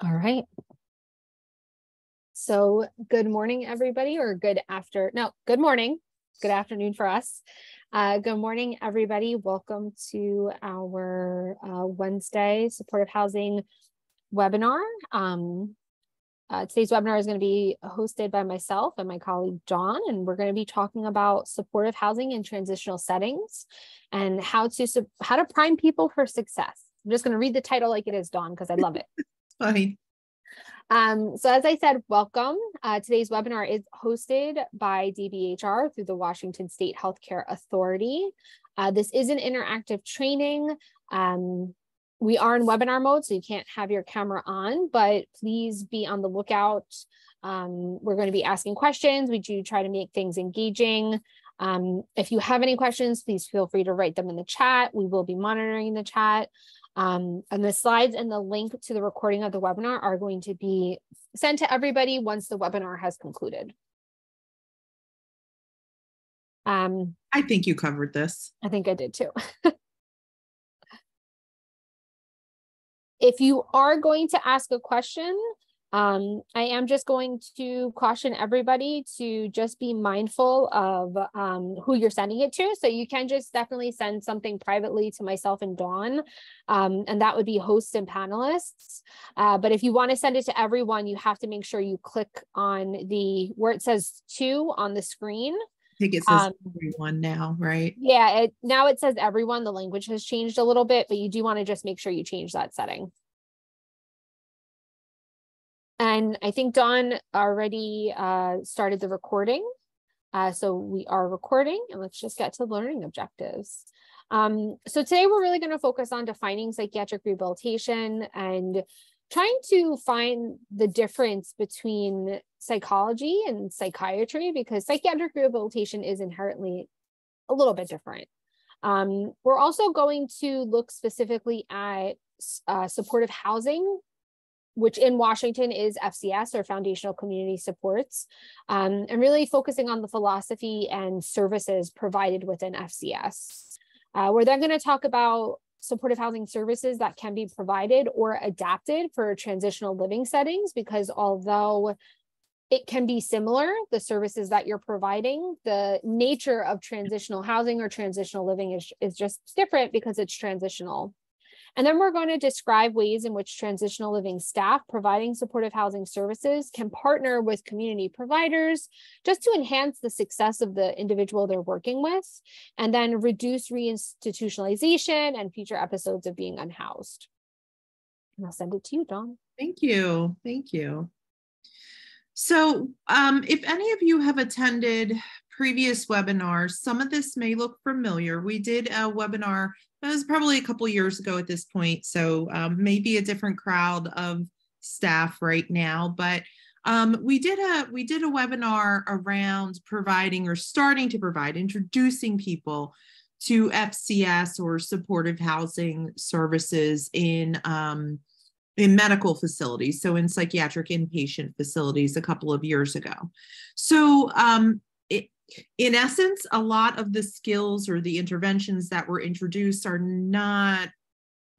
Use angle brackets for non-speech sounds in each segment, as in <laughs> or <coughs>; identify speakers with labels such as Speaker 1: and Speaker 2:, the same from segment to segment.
Speaker 1: All right. So good morning, everybody, or good after, no, good morning, good afternoon for us. Uh, good morning, everybody. Welcome to our uh, Wednesday supportive housing webinar. Um, uh, today's webinar is going to be hosted by myself and my colleague Dawn, and we're going to be talking about supportive housing in transitional settings and how to how to prime people for success. I'm just going to read the title like it is, Dawn, because I love it.
Speaker 2: Fine.
Speaker 1: Um, so as I said, welcome. Uh, today's webinar is hosted by DBHR through the Washington State Healthcare Authority. Uh, this is an interactive training. Um, we are in webinar mode, so you can't have your camera on, but please be on the lookout. Um, we're going to be asking questions. We do try to make things engaging. Um, if you have any questions, please feel free to write them in the chat. We will be monitoring the chat. Um, and the slides and the link to the recording of the webinar are going to be sent to everybody once the webinar has concluded.
Speaker 2: Um, I think you covered this.
Speaker 1: I think I did too. <laughs> if you are going to ask a question, um, I am just going to caution everybody to just be mindful of um, who you're sending it to. So you can just definitely send something privately to myself and Dawn, um, and that would be hosts and panelists. Uh, but if you want to send it to everyone, you have to make sure you click on the where it says two on the screen.
Speaker 2: I think it says um, everyone now, right?
Speaker 1: Yeah, it, now it says everyone. The language has changed a little bit, but you do want to just make sure you change that setting. And I think Dawn already uh, started the recording. Uh, so we are recording and let's just get to the learning objectives. Um, so today we're really going to focus on defining psychiatric rehabilitation and trying to find the difference between psychology and psychiatry because psychiatric rehabilitation is inherently a little bit different. Um, we're also going to look specifically at uh, supportive housing which in Washington is FCS or Foundational Community Supports, um, and really focusing on the philosophy and services provided within FCS. Uh, we're then going to talk about supportive housing services that can be provided or adapted for transitional living settings, because although it can be similar, the services that you're providing, the nature of transitional housing or transitional living is, is just different because it's transitional. And then we're going to describe ways in which transitional living staff providing supportive housing services can partner with community providers just to enhance the success of the individual they're working with, and then reduce reinstitutionalization and future episodes of being unhoused. And I'll send it to you, Dawn.
Speaker 2: Thank you. Thank you. So, um, if any of you have attended previous webinars, some of this may look familiar. We did a webinar that was probably a couple years ago at this point, so um, maybe a different crowd of staff right now. But um, we did a we did a webinar around providing or starting to provide, introducing people to FCS or supportive housing services in um, in medical facilities, so in psychiatric inpatient facilities a couple of years ago. So um, in essence, a lot of the skills or the interventions that were introduced are not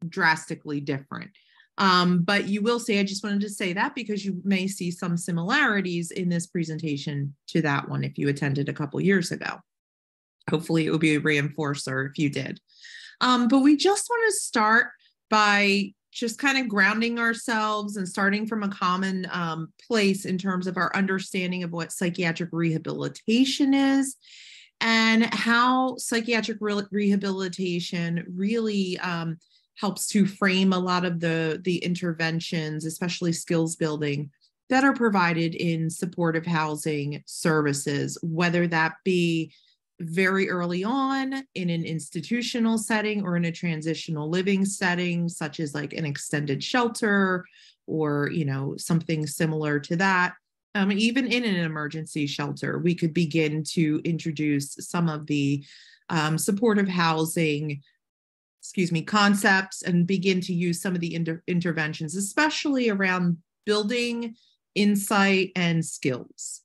Speaker 2: drastically different. Um, but you will see, I just wanted to say that because you may see some similarities in this presentation to that one if you attended a couple years ago. Hopefully it will be a reinforcer if you did. Um, but we just want to start by just kind of grounding ourselves and starting from a common um, place in terms of our understanding of what psychiatric rehabilitation is and how psychiatric re- rehabilitation really um, helps to frame a lot of the the interventions especially skills building that are provided in supportive housing services whether that be very early on in an institutional setting or in a transitional living setting such as like an extended shelter or you know something similar to that. Um, even in an emergency shelter we could begin to introduce some of the um, supportive housing excuse me concepts and begin to use some of the inter- interventions especially around building insight and skills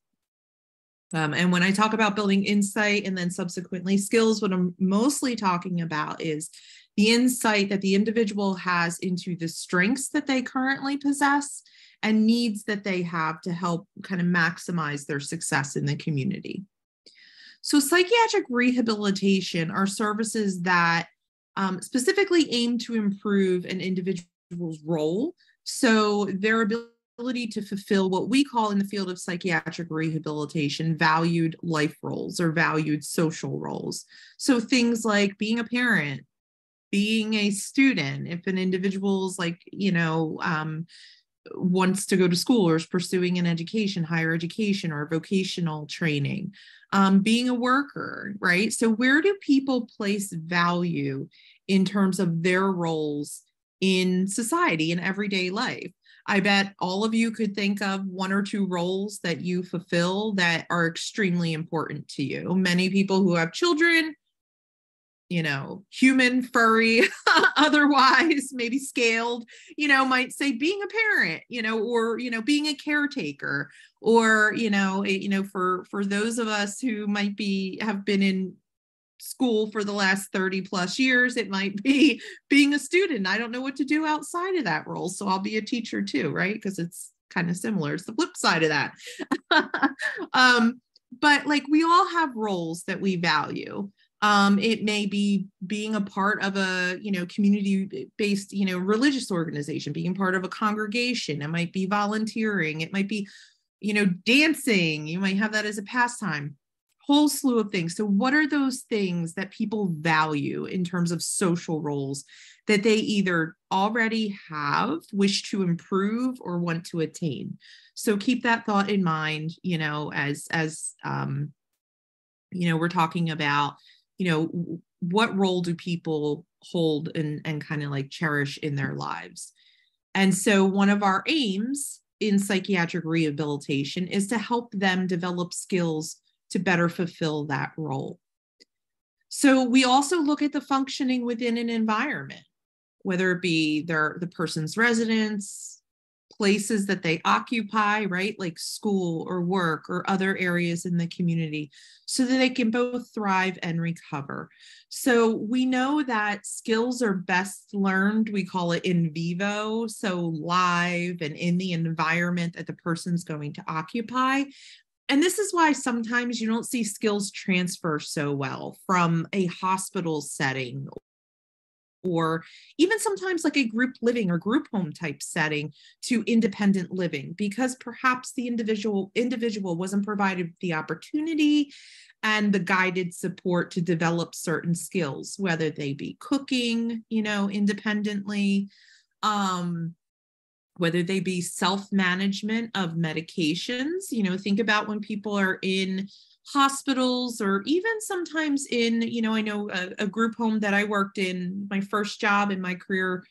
Speaker 2: um, and when I talk about building insight and then subsequently skills, what I'm mostly talking about is the insight that the individual has into the strengths that they currently possess and needs that they have to help kind of maximize their success in the community. So, psychiatric rehabilitation are services that um, specifically aim to improve an individual's role. So, their ability to fulfill what we call in the field of psychiatric rehabilitation valued life roles or valued social roles. So, things like being a parent, being a student, if an individual's like, you know, um, wants to go to school or is pursuing an education, higher education, or vocational training, um, being a worker, right? So, where do people place value in terms of their roles in society in everyday life? I bet all of you could think of one or two roles that you fulfill that are extremely important to you. Many people who have children you know, human, furry, <laughs> otherwise maybe scaled, you know, might say being a parent, you know, or you know, being a caretaker, or you know, eh, you know, for for those of us who might be have been in school for the last 30 plus years it might be <laughs> being a student. I don't know what to do outside of that role so i'll be a teacher too right? Because it's kind of similar. It's the flip side of that. <laughs> Um but like we all have roles that we value. Um, it may be being a part of a you know community based you know religious organization being part of a congregation. It might be volunteering. It might be you know dancing. You might have that as a pastime whole slew of things. So what are those things that people value in terms of social roles that they either already have wish to improve or want to attain? So keep that thought in mind you know as as um you know we're talking about you know what role do people hold and and kind of like cherish in their lives? And so one of our aims in psychiatric rehabilitation is to help them develop skills to better fulfill that role so we also look at the functioning within an environment whether it be their the person's residence places that they occupy, right? Like school or work or other areas in the community, so that they can both thrive and recover. So we know that skills are best learned, we call it in vivo, so live and in the environment that the person's going to occupy. And this is why sometimes you don't see skills transfer so well from a hospital setting or even sometimes like a group living or group home type setting to independent living because perhaps the individual individual wasn't provided the opportunity and the guided support to develop certain skills whether they be cooking you know independently um whether they be self management of medications you know think about when people are in hospitals or even sometimes in you know i know a, a, group home that i worked in my first job in my career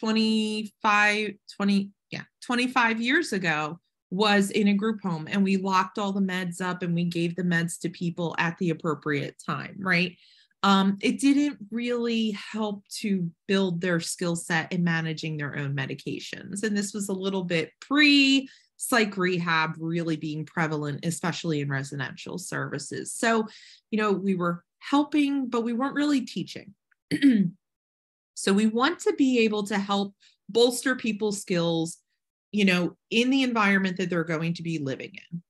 Speaker 2: 25 20 yeah 25 years ago was in a group home and we locked all the meds up and we gave the meds to people at the appropriate time right um, it didn't really help to build their skill set in managing their own medications and this was a little bit pre psych rehab really being prevalent, especially in residential services. So, you know, we were helping, but we weren't really teaching. <clears throat> so, we want to be able to help bolster people's skills, you know, in the environment that they're going to be living in.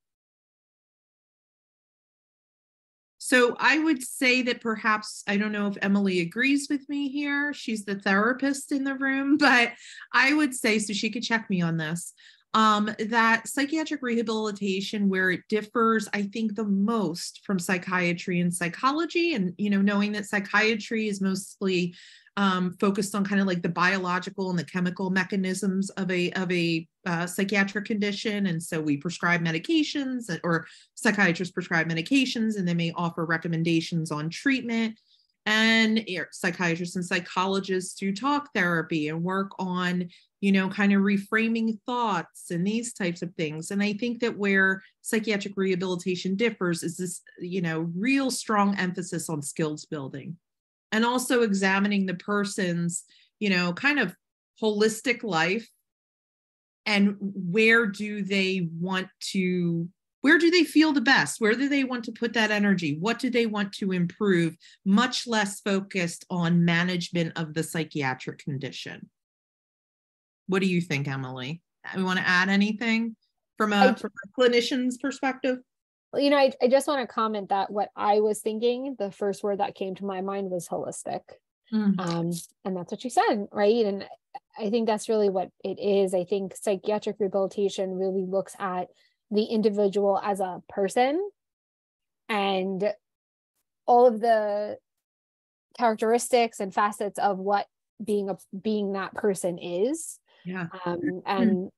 Speaker 2: So I would say that perhaps, I don't know if Emily agrees with me here. She's the therapist in the room, <laughs> but I would say, so she could check me on this um, that psychiatric rehabilitation where it differs i think the most from psychiatry and psychology and you know knowing that psychiatry is mostly um, focused on kind of like the biological and the chemical mechanisms of a of a uh, psychiatric condition. And so we prescribe medications or psychiatrists prescribe medications and they may offer recommendations on treatment. And psychiatrists and psychologists do talk therapy and work on you know kind of reframing thoughts and these types of things. And i think that where psychiatric rehabilitation differs is this you know real strong emphasis on skills building and also examining the person's you know kind of holistic life and where do they want to where do they feel the best? Where do they want to put that energy? What do they want to improve? Much less focused on management of the psychiatric condition. What do you think emily? We want to add anything from a, from a clinician's perspective
Speaker 1: you know I, I just want to comment that what i was thinking the first word that came to my mind was holistic. Mm. um, and that's what you said right? And i think that's really what it is. I think psychiatric rehabilitation really looks at the individual as a person and all of the characteristics and facets of what being a being that person is.
Speaker 2: Yeah.
Speaker 1: Um, and mm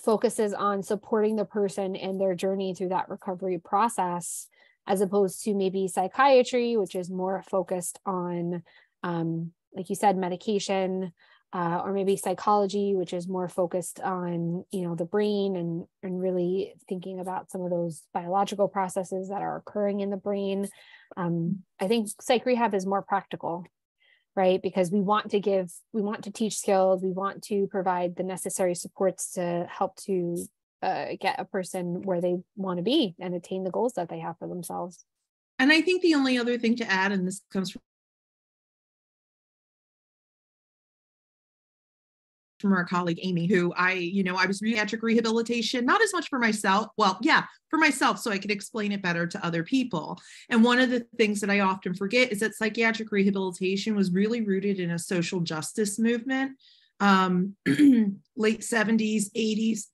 Speaker 1: focuses on supporting the person in their journey through that recovery process as opposed to maybe psychiatry which is more focused on um, like you said medication uh, or maybe psychology, which is more focused on you know the brain and and really thinking about some of those biological processes that are occurring in the brain. Um, I think psych rehab is more practical, right? Because we want to give, we want to teach skills, we want to provide the necessary supports to help to uh, get a person where they want to be and attain the goals that they have for themselves.
Speaker 2: And I think the only other thing to add, and this comes from our colleague Amy, who I, you know, I was pediatric rehabilitation, not as much for myself. Well, yeah, for myself, so I could explain it better to other people. And one of the things that I often forget is that psychiatric rehabilitation was really rooted in a social justice movement, um, <clears throat> late 70s, 80s,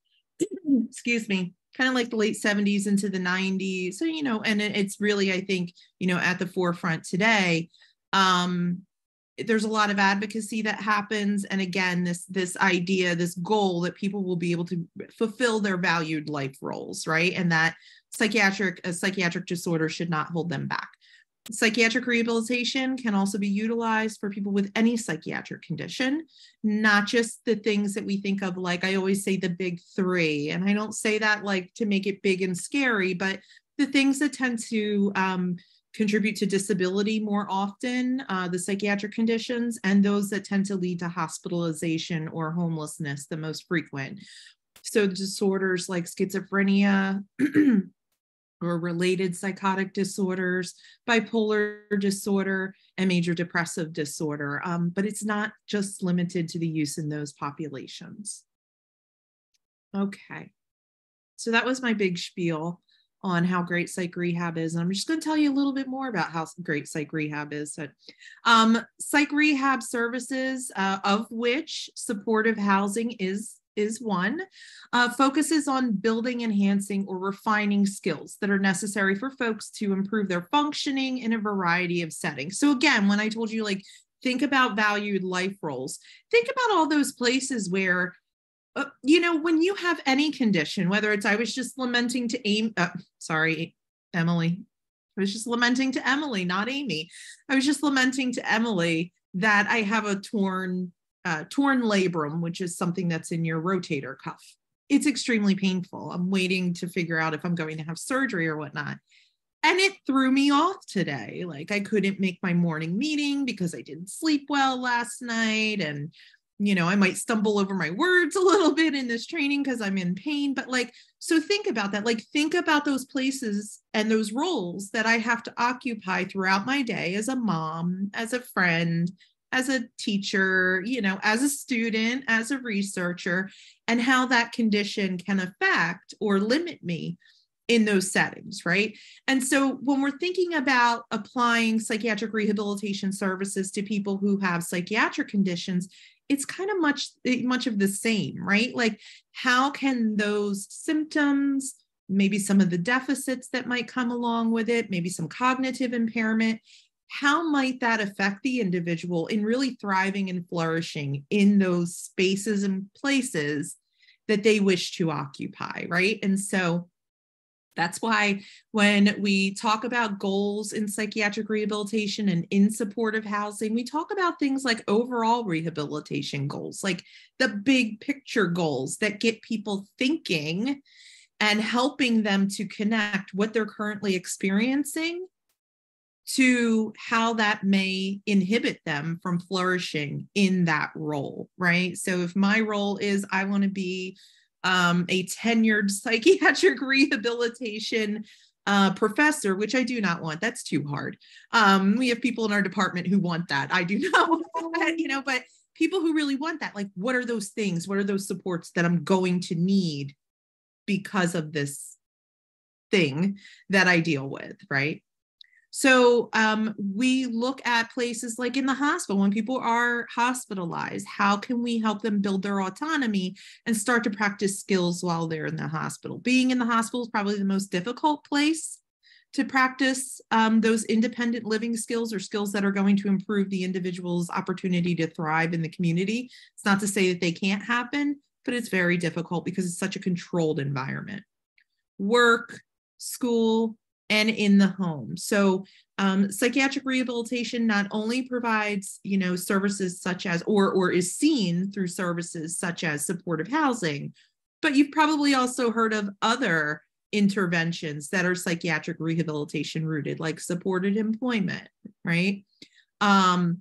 Speaker 2: <clears throat> excuse me, kind of like the late 70s into the 90s. So, you know, and it's really, I think, you know, at the forefront today. Um, there's a lot of advocacy that happens. And again this this idea this goal that people will be able to fulfill their valued life roles right? And that psychiatric a psychiatric disorder should not hold them back. Psychiatric rehabilitation can also be utilized for people with any psychiatric condition not just the things that we think of like i always say the big 3 and i don't say that like to make it big and scary but the things that tend to um, contribute to disability more often, uh, the psychiatric conditions, and those that tend to lead to hospitalization or homelessness, the most frequent. So disorders like schizophrenia <clears throat> or related psychotic disorders, bipolar disorder, and major depressive disorder. Um, but it's not just limited to the use in those populations. Okay, so that was my big spiel on how great psych rehab is. And I'm just going to tell you a little bit more about how great psych rehab is. So, um, psych rehab services, uh, of which supportive housing is is one, uh, focuses on building, enhancing, or refining skills that are necessary for folks to improve their functioning in a variety of settings. So again, when I told you like think about valued life roles, think about all those places where you know, when you have any condition, whether it's I was just lamenting to Amy, uh, sorry, Emily, I was just lamenting to Emily, not Amy. I was just lamenting to Emily that I have a torn uh, torn labrum, which is something that's in your rotator cuff. It's extremely painful. I'm waiting to figure out if I'm going to have surgery or whatnot. And it threw me off today. Like I couldn't make my morning meeting because I didn't sleep well last night. And you know, I might stumble over my words a <laughs> little bit in this training because I'm in pain. But like, so think about that. Like, think about those places and those roles that I have to occupy throughout my day as a mom, as a friend, as a teacher, you know, as a student, as a researcher, and how that condition can affect or limit me in those settings, right? And so when we're thinking about applying psychiatric rehabilitation services to people who have psychiatric conditions, it's kind of much eh, much of the same right? Like how can those symptoms maybe some of the deficits that might come along with it maybe some cognitive impairment how might that affect the individual in really thriving and flourishing in those spaces and places that they wish to occupy right? And so that's why when we talk about goals in psychiatric rehabilitation and in supportive housing, we talk about things like overall rehabilitation goals, like the big picture goals that get people thinking and helping them to connect what they're currently experiencing to how that may inhibit them from flourishing in that role, right? So if my role is I want to be um, a tenured psychiatric <laughs> rehabilitation uh, professor, which I do not want. That's too hard. Um, we have people in our department who want that. I do <laughs> not that, you know, but people who really want that, like, what are those things? What are those supports that I'm going to need because of this thing that I deal with, right? So um, we look at places like in the hospital when people are hospitalized. How can we help them build their autonomy and start to practice skills while they're in the hospital? Being in the hospital is probably the most difficult place to practice um, those independent living skills or skills that are going to improve the individual's opportunity to thrive in the community. It's not to say that they can't happen, but it's very difficult because it's such a controlled environment. Work, school, and in the home. So um, psychiatric rehabilitation not only provides you know services such as or or is seen through services such as supportive housing but you've probably also heard of other interventions that are psychiatric rehabilitation rooted like supported employment right um,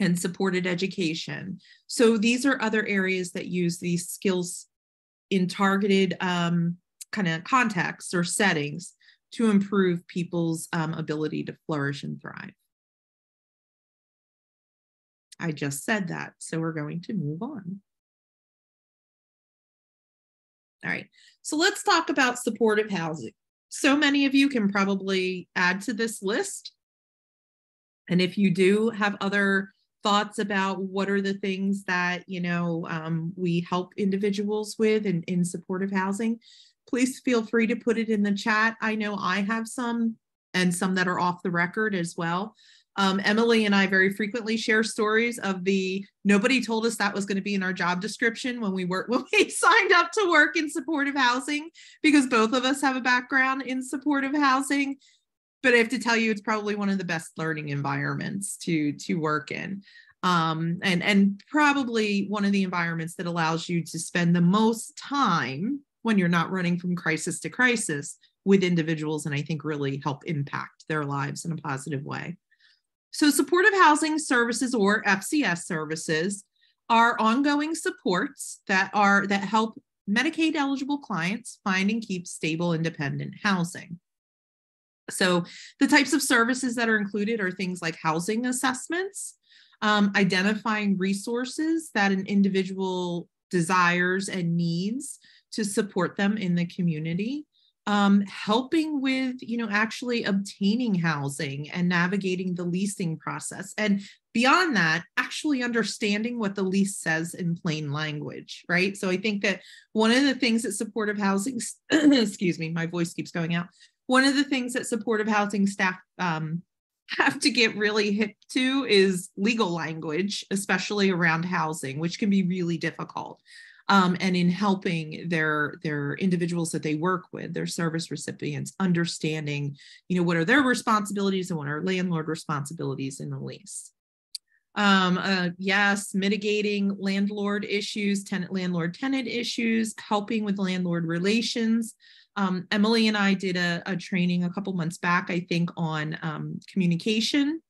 Speaker 2: and supported education so these are other areas that use these skills in targeted um, kind of contexts or settings to improve people's um, ability to flourish and thrive. I just said that, so we're going to move on. All right, so let's talk about supportive housing. So many of you can probably add to this list. And if you do have other thoughts about what are the things that you know um, we help individuals with in, in supportive housing, please feel free to put it in the chat. I know I have some and some that are off the record as well. Um, Emily and I very frequently share stories of the nobody told us that was going to be in our job description when we work <laughs> when we signed up to work in supportive housing because both of us have a background in supportive housing. But I have to tell you, it's probably one of the best learning environments to to work in. Um, and and probably one of the environments that allows you to spend the most time when you're not running from crisis to crisis with individuals and I think really help impact their lives in a positive way. So, supportive housing services or FCS services are ongoing supports that are that help Medicaid eligible clients find and keep stable independent housing. So, the types of services that are included are things like housing assessments, um, identifying resources that an individual desires and needs to support them in the community um, helping with you know actually obtaining housing and navigating the leasing process. And beyond that actually understanding what the lease says in plain language right? So i think that one of the things that supportive housing <clears throat> excuse me my voice keeps going out. One of the things that supportive housing staff um, have to get really hip to is legal language especially around housing which can be really difficult um, and in helping their their individuals that they work with, their service recipients, understanding, you know, what are their responsibilities and what are landlord responsibilities in the lease. Um, uh, yes, mitigating landlord issues, tenant landlord tenant issues, helping with landlord relations. Um, Emily and I did a, a, training a couple months back, I think, on um, communication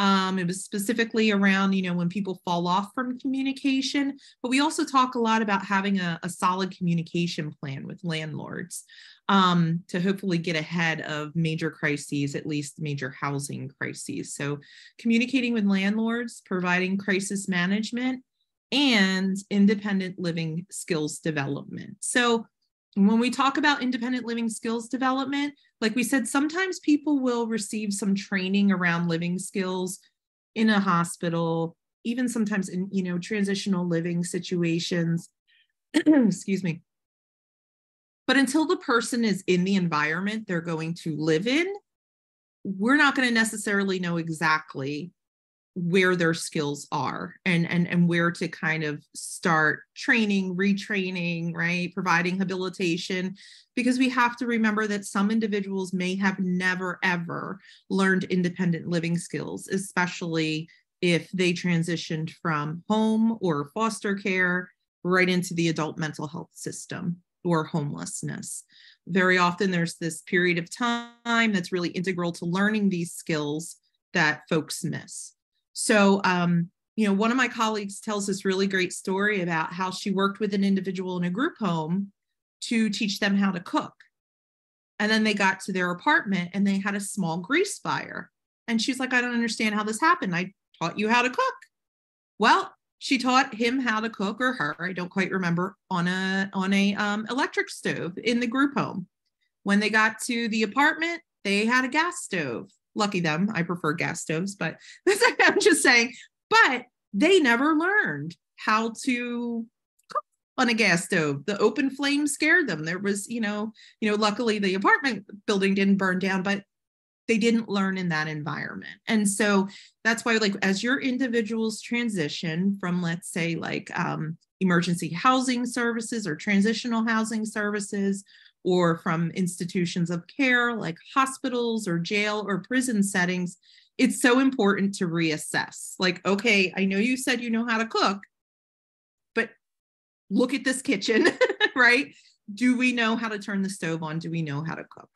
Speaker 2: um, it was specifically around, you know, when people fall off from communication, but we also talk a lot about having a, a solid communication plan with landlords um, to hopefully get ahead of major crises, at least major housing crises. So, communicating with landlords, providing crisis management, and independent living skills development. So, when we talk about independent living skills development, like we said, sometimes people will receive some training around living skills in a hospital, even sometimes in, you know, transitional living situations. <clears throat> Excuse me. But until the person is in the environment they're going to live in, we're not going to necessarily know exactly where their skills are and and and where to kind of start training retraining right? Providing habilitation. Because we have to remember that some individuals may have never ever learned independent living skills especially if they transitioned from home or foster care right into the adult mental health system or homelessness. Very often there's this period of time that's really integral to learning these skills that folks miss so, um, you know, one of my colleagues tells this really great story about how she worked with an individual in a group home to teach them how to cook. And then they got to their apartment and they had a small grease fire. And she's like, I don't understand how this happened. I taught you how to cook. Well, she taught him how to cook or her, I don't quite remember, on a on a um, electric stove in the group home. When they got to the apartment, they had a gas stove. Lucky them. I prefer gas stoves, but <laughs> I'm just saying. But they never learned how to on a gas stove. The open flame scared them. There was, you know, you know, luckily the apartment building didn't burn down, but they didn't learn in that environment. And so that's why, like, as your individuals transition from, let's say, like um, emergency housing services or transitional housing services, or from institutions of care like hospitals or jail or prison settings, it's so important to reassess. Like, okay, I know you said you know how to cook, but look at this kitchen, <laughs> right? Do we know how to turn the stove on? Do we know how to cook?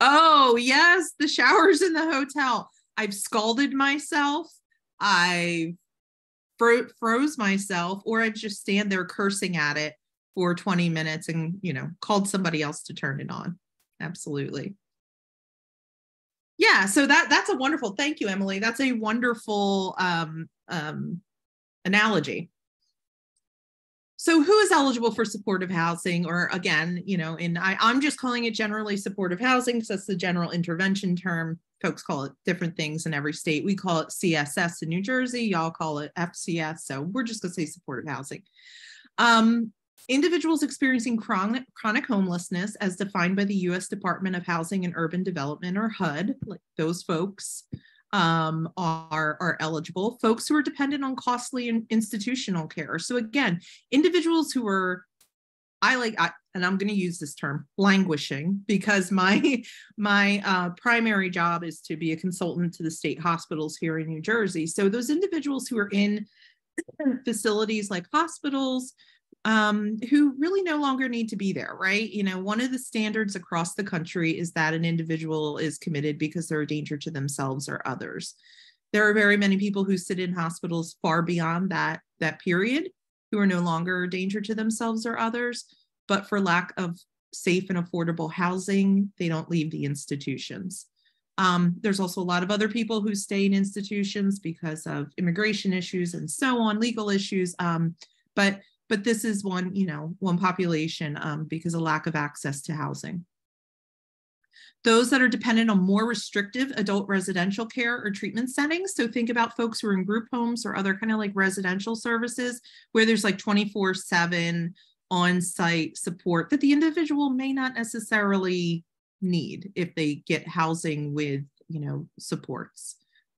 Speaker 2: Oh, yes, the showers in the hotel. I've scalded myself. I've fro- froze myself, or I've just stand there cursing at it for 20 minutes and, you know, called somebody else to turn it on. Absolutely. Yeah, so that that's a wonderful. Thank you, Emily. That's a wonderful um, um, analogy so who is eligible for supportive housing or again you know in I, i'm just calling it generally supportive housing because that's the general intervention term folks call it different things in every state. We call it css in new jersey y'all call it fcs so we're just going to say supportive housing. Um, individuals experiencing chronic, chronic homelessness as defined by the u.s department of housing and urban development or hud like those folks um, are, are eligible, folks who are dependent on costly and institutional care. So again, individuals who are, I like, I, and I'm going to use this term, languishing, because my <laughs> my uh, primary job is to be a consultant to the state hospitals here in New Jersey. So those individuals who are in <clears throat> facilities like hospitals, um, who really no longer need to be there, right? You know, one of the standards across the country is that an individual is committed because they're a danger to themselves or others. There are very many people who sit in hospitals far beyond that that period who are no longer a danger to themselves or others, but for lack of safe and affordable housing, they don't leave the institutions. Um, there's also a lot of other people who stay in institutions because of immigration issues and so on, legal issues. Um, but but this is one, you know, one population um, because of lack of access to housing. Those that are dependent on more restrictive adult residential care or treatment settings. So think about folks who are in group homes or other kind of like residential services where there's like 24 seven on-site support that the individual may not necessarily need if they get housing with, you know, supports.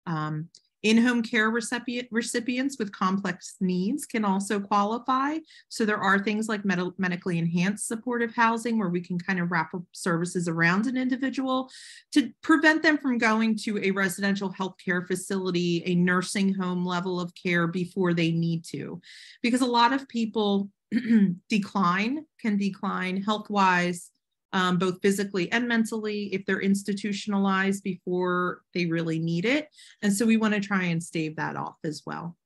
Speaker 2: Um, in-home care recipient, recipients with complex needs can also qualify. So there are things like med medically enhanced supportive housing where we can kind of wrap up services around an individual to prevent them from going to a residential healthcare facility, a nursing home level of care before they need to. Because a lot of people <clears throat> decline, can decline health-wise um, both physically and mentally if they're institutionalized before they really need it. And so we want to try and stave that off as well.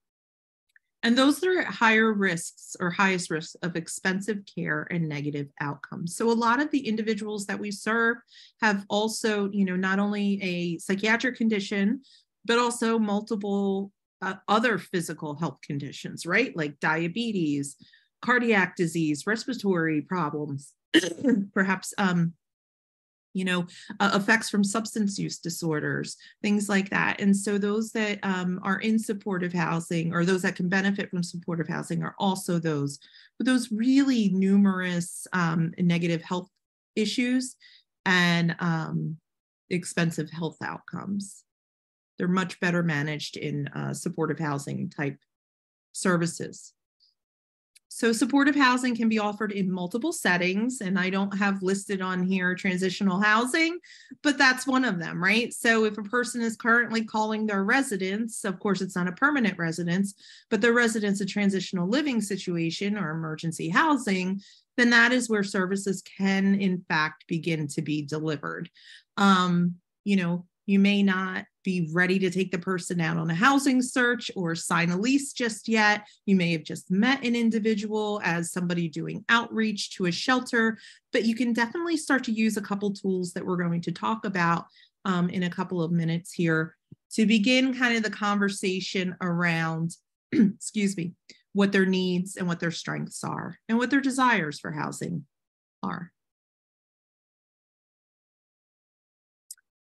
Speaker 2: And those are at higher risks or highest risks of expensive care and negative outcomes. So a lot of the individuals that we serve have also, you know, not only a psychiatric condition, but also multiple uh, other physical health conditions, right? Like diabetes, cardiac disease, respiratory problems, <coughs> perhaps um, you know, uh, effects from substance use disorders, things like that. And so those that um, are in supportive housing or those that can benefit from supportive housing are also those with those really numerous um, negative health issues and um, expensive health outcomes. They're much better managed in uh, supportive housing type services. So supportive housing can be offered in multiple settings, and I don't have listed on here transitional housing, but that's one of them, right? So if a person is currently calling their residence, of course, it's not a permanent residence, but their residence a transitional living situation or emergency housing, then that is where services can, in fact, begin to be delivered. Um, you know, you may not be ready to take the person out on a housing search or sign a lease just yet. You may have just met an individual as somebody doing outreach to a shelter, but you can definitely start to use a couple tools that we're going to talk about um, in a couple of minutes here to begin kind of the conversation around, <clears throat> excuse me, what their needs and what their strengths are and what their desires for housing are.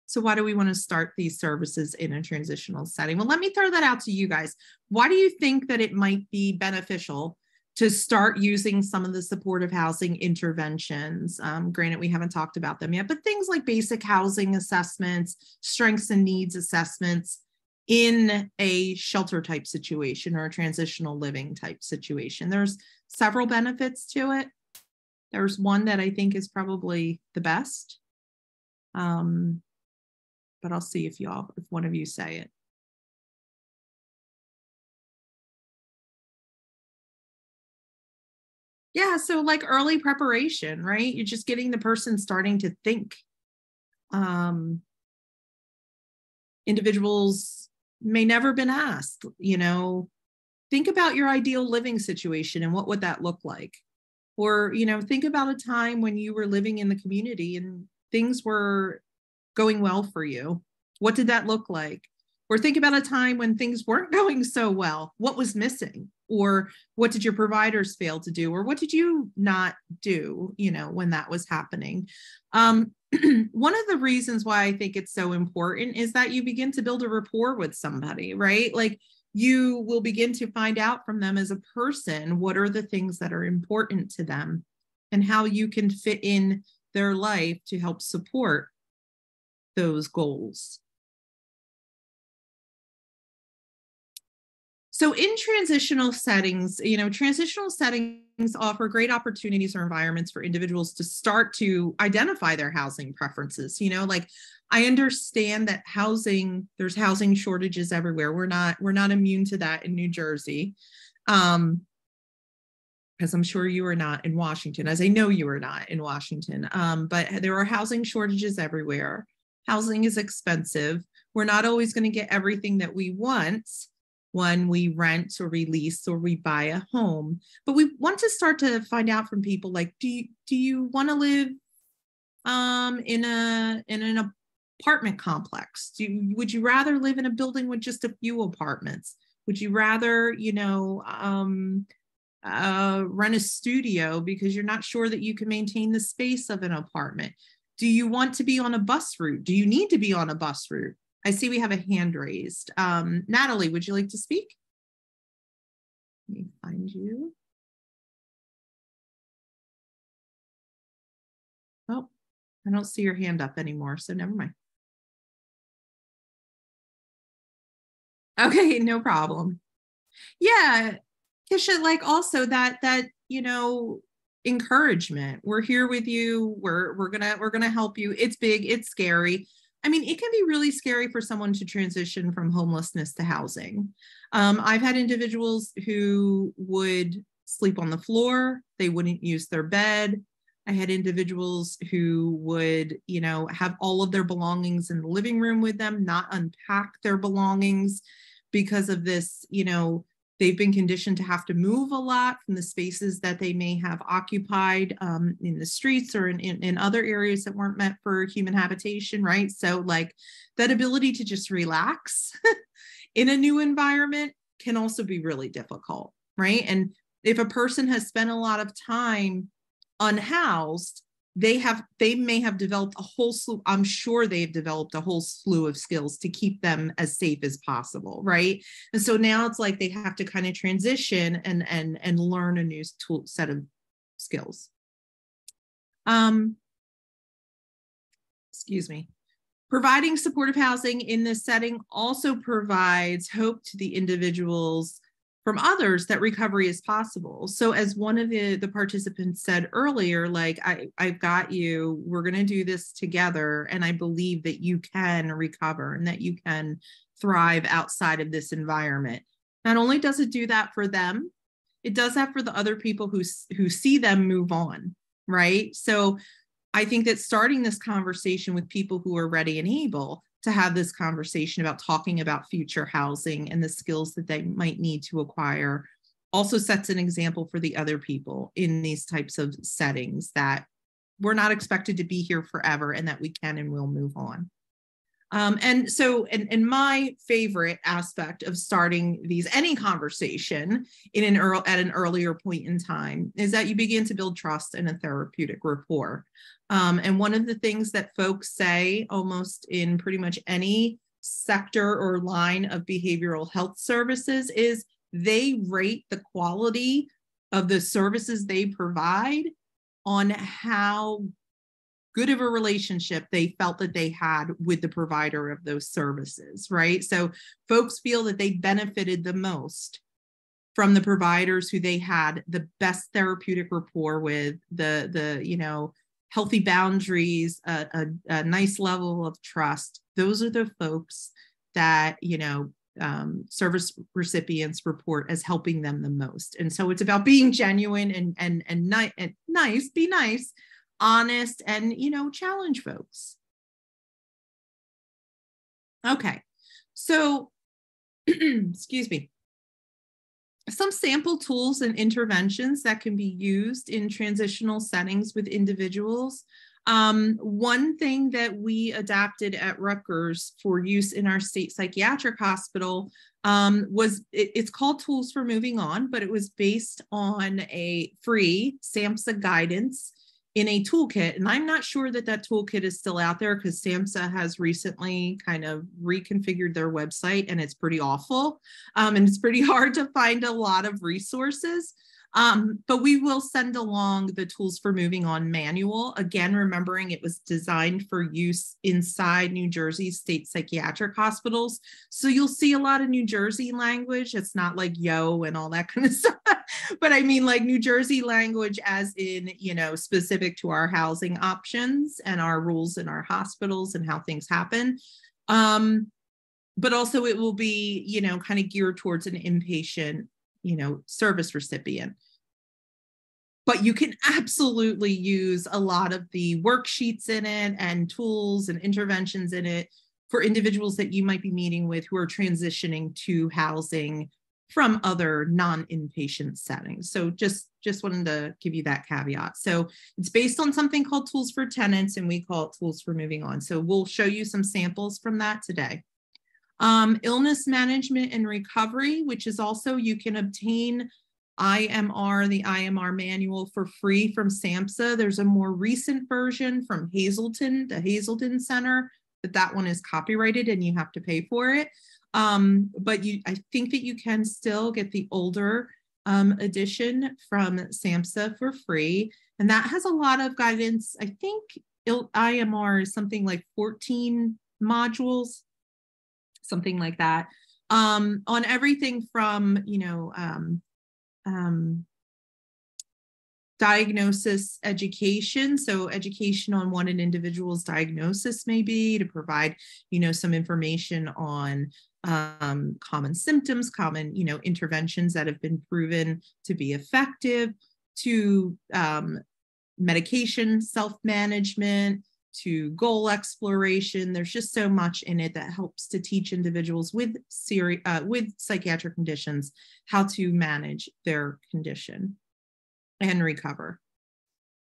Speaker 2: So why do we want to start these services in a transitional setting? Well, let me throw that out to you guys. Why do you think that it might be beneficial to start using some of the supportive housing interventions? Um, granted, we haven't talked about them yet, but things like basic housing assessments, strengths and needs assessments in a shelter type situation or a transitional living type situation. There's several benefits to it. There's one that I think is probably the best. Um, but I'll see if y'all, if one of you say it. Yeah, so like early preparation, right? You're just getting the person starting to think. Um, individuals may never been asked, you know, think about your ideal living situation and what would that look like? Or, you know, think about a time when you were living in the community and things were going well for you? What did that look like? Or think about a time when things weren't <laughs> going so well. What was missing? Or what did your providers fail to do? Or what did you not do, you know, when that was happening? Um, <clears throat> one of the reasons why I think it's so important is that you begin to build a rapport with somebody, right? Like you will begin to find out from them as a person what are the things that are important to them and how you can fit in their life to help support those goals. So in transitional settings, you know, transitional settings offer great opportunities or environments for individuals to start to identify their housing preferences. You know, like I understand that housing, there's housing shortages everywhere. We're not, we're not immune to that in New Jersey. Um, because I'm sure you are not in Washington, as I know you are not in Washington. Um, but there are housing shortages everywhere housing is expensive. We're not always going to get everything that we want when we rent or release or we buy a home. But we want to start to find out from people like, do you do you want to live um, in a in an apartment complex? Do you, would you rather live in a building with just a few apartments? Would you rather, you know, um, uh, rent a studio because you're not sure that you can maintain the space of an apartment? Do you want to be on a bus route? Do you need to be on a bus route? I see we have a hand raised. Um, Natalie, would you like to speak? Let me find you. Oh, I don't see your hand up anymore, so never mind. Okay, <laughs> no problem. Yeah, Kisha, like also that that you know encouragement. We're here with you. We're we're gonna we're gonna help you. It's big. It's scary. I mean it can be really scary for someone to transition from homelessness to housing. Um, i've had individuals who would sleep on the floor. They wouldn't use their bed. I had individuals who would you know have all of their belongings in the living room with them not unpack their belongings because of this you know They've been conditioned to have to move a lot from the spaces that they may have occupied um, in the streets or in, in, in other areas that weren't meant for human habitation, right? So, like that ability to just relax <laughs> in a new environment can also be really difficult, right? And if a person has spent a lot of time unhoused, they have they may have developed a whole slew i'm sure they've developed a whole slew of skills to keep them as safe as possible right? And so now it's like they have to kind of transition and and and learn a new tool set of skills. Um excuse me. Providing supportive housing in this setting also provides hope to the individuals from others that recovery is possible. So as one of the, the participants said earlier, like I, I've got you, we're going to do this together. And I believe that you can recover and that you can thrive outside of this environment. Not only does it do that for them, it does that for the other people who, who see them move on, right? So I think that starting this conversation with people who are ready and able, to have this conversation about talking about future housing and the skills that they might need to acquire also sets an example for the other people in these types of settings that we're not expected to be here forever and that we can and will move on. Um, and so, and, and my favorite aspect of starting these any conversation in an earl at an earlier point in time is that you begin to build trust and a therapeutic rapport. Um, and one of the things that folks say almost in pretty much any sector or line of behavioral health services is they rate the quality of the services they provide on how good of a relationship they felt that they had with the provider of those services, right? So folks feel that they benefited the most from the providers who they had the best therapeutic rapport with, the the you know healthy boundaries, a, a, a nice level of trust. Those are the folks that you know um, service recipients report as helping them the most. And so it's about being genuine and and and, ni- and nice, be nice, honest and you know challenge folks. Okay so <clears throat> excuse me. Some sample tools and interventions that can be used in transitional settings with individuals. Um, one thing that we adapted at Rutgers for use in our state psychiatric hospital um, was it, it's called Tools for Moving On, but it was based on a free SAMHSA guidance in a toolkit. And I'm not sure that that toolkit is still out there because SAMHSA has recently kind of reconfigured their website and it's pretty awful. Um, and it's pretty <laughs> hard to find a lot of resources. Um, but we will send along the tools for moving on manual. Again, remembering it was designed for use inside New Jersey state psychiatric hospitals. So you'll see a lot of New Jersey language. It's not like yo and all that <laughs> kind of stuff. but I mean like New Jersey language as in, you know, specific to our housing options and our rules in our hospitals and how things happen. Um, but also it will be, you know, kind of geared towards an inpatient you know service recipient but you can absolutely use a lot of the worksheets in it and tools and interventions in it for individuals that you might be meeting with who are transitioning to housing from other non-inpatient settings. So just, just wanted to give you that caveat. So it's based on something called Tools for Tenants and we call it Tools for Moving On. So we'll show you some samples from that today. Um, illness management and recovery, which is also you can obtain IMR, the IMR manual for free from SAMHSA. There's a more recent version from Hazelden, the Hazelden Center, but that one is copyrighted and you have to pay for it. Um, but you, I think that you can still get the older um, edition from SAMHSA for free. And that has a lot of guidance. I think IMR is something like 14 modules, something like that, um, on everything from, you know, um, um, diagnosis education. So education on what an individual's diagnosis may be to provide you know some information on um, common symptoms common you know interventions that have been proven to be effective to um, medication self-management to goal exploration. There's just so much in it that helps to teach individuals with seri- uh, with psychiatric conditions how to manage their condition and recover.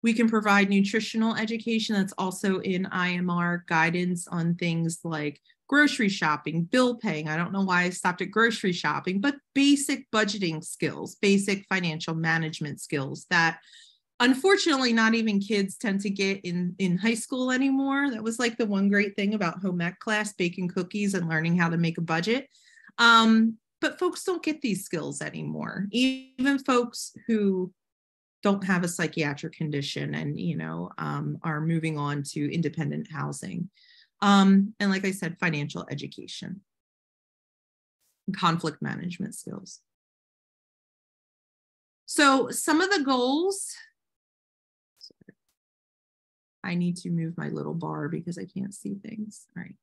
Speaker 2: We can provide nutritional education that's also in IMR guidance on things like grocery shopping, bill paying. I don't know why I stopped at grocery shopping, but basic budgeting skills, basic financial management skills that unfortunately not even kids tend to get in in high school anymore. That was like the one great thing about home ec class baking cookies and learning how to make a budget. Um, but folks don't get these skills anymore. Even folks who don't have a psychiatric condition and you know um, are moving on to independent housing. Um, and like i said financial education. Conflict management skills. So some of the goals I need to move my little bar because I can't see things. All right.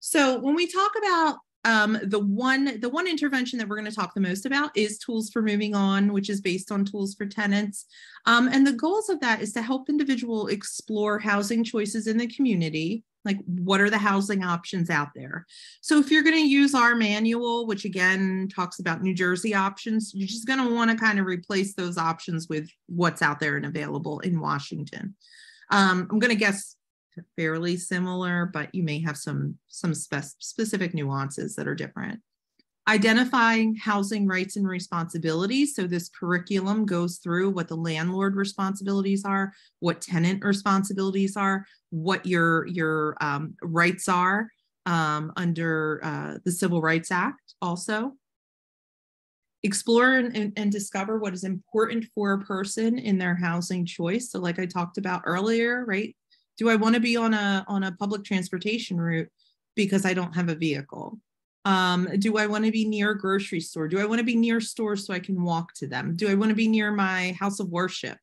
Speaker 2: So when we talk about um, the one the one intervention that we're going to talk the most about is tools for moving on, which is based on tools for tenants. Um, and the goals of that is to help individual explore housing choices in the community. Like, what are the housing options out there? So, if you're going to use our manual, which again talks about New Jersey options, you're just going to want to kind of replace those options with what's out there and available in Washington. Um, I'm going to guess fairly similar, but you may have some, some spe- specific nuances that are different. Identifying housing rights and responsibilities. So this curriculum goes through what the landlord responsibilities are, what tenant responsibilities are, what your, your um, rights are um, under uh, the Civil Rights Act also explore and, and, discover what is important for a person in their housing choice so like i talked about earlier right do i want to be on a on a public transportation route because i don't have a vehicle? Um, do i want to be near a grocery store? Do i want to be near stores so i can walk to them? Do i want to be near my house of worship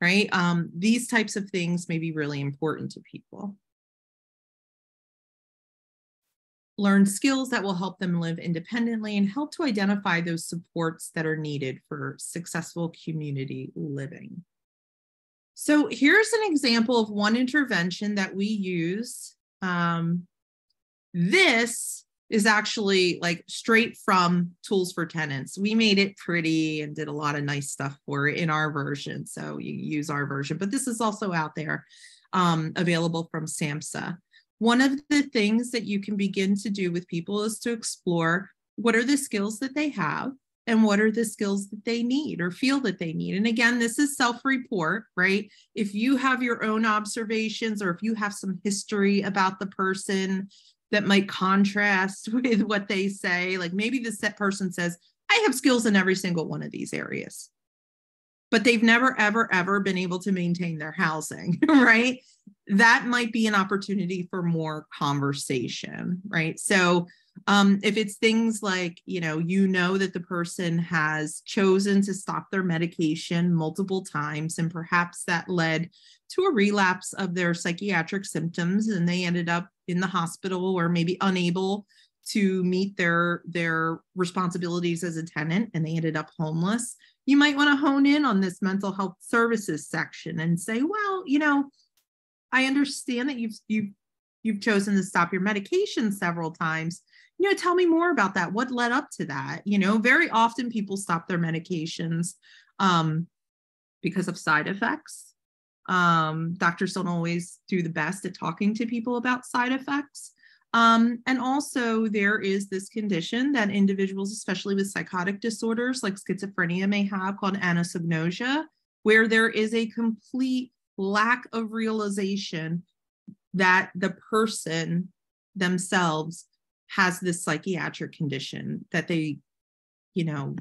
Speaker 2: right? Um, these types of things may be really important to people. Learn skills that will help them live independently and help to identify those supports that are needed for successful community living so here's an example of one intervention that we use. Um, this is actually like straight from Tools for Tenants. We made it pretty and did a lot of nice stuff for it in our version. So you use our version, but this is also out there um, available from SAMHSA. One of the things that you can begin to do with people is to explore what are the skills that they have and what are the skills that they need or feel that they need. And again, this is self report, right? If you have your own observations or if you have some history about the person that might contrast <laughs> with what they say, like maybe the person says, I have skills in every single one of these areas, but they've never, ever, ever been able to maintain their housing, <laughs> right? That might be an opportunity for more conversation, right? So, um, if it's things like, you know, you know that the person has chosen to stop their medication multiple times, and perhaps that led to a relapse of their psychiatric symptoms, and they ended up in the hospital or maybe unable to meet their their responsibilities as a tenant and they ended up homeless you might want to hone in on this mental health services section and say well you know i understand that you've you've you've chosen to stop your medication several times you know tell me more about that. What led up to that? You know very often people stop their medications um, because of side effects. Um, doctors don't always do the best at talking to people about side effects. Um, and also there is this condition that individuals especially with psychotic disorders like schizophrenia may have called anosognosia where there is a complete lack of realization that the person themselves has this psychiatric condition that they, you know,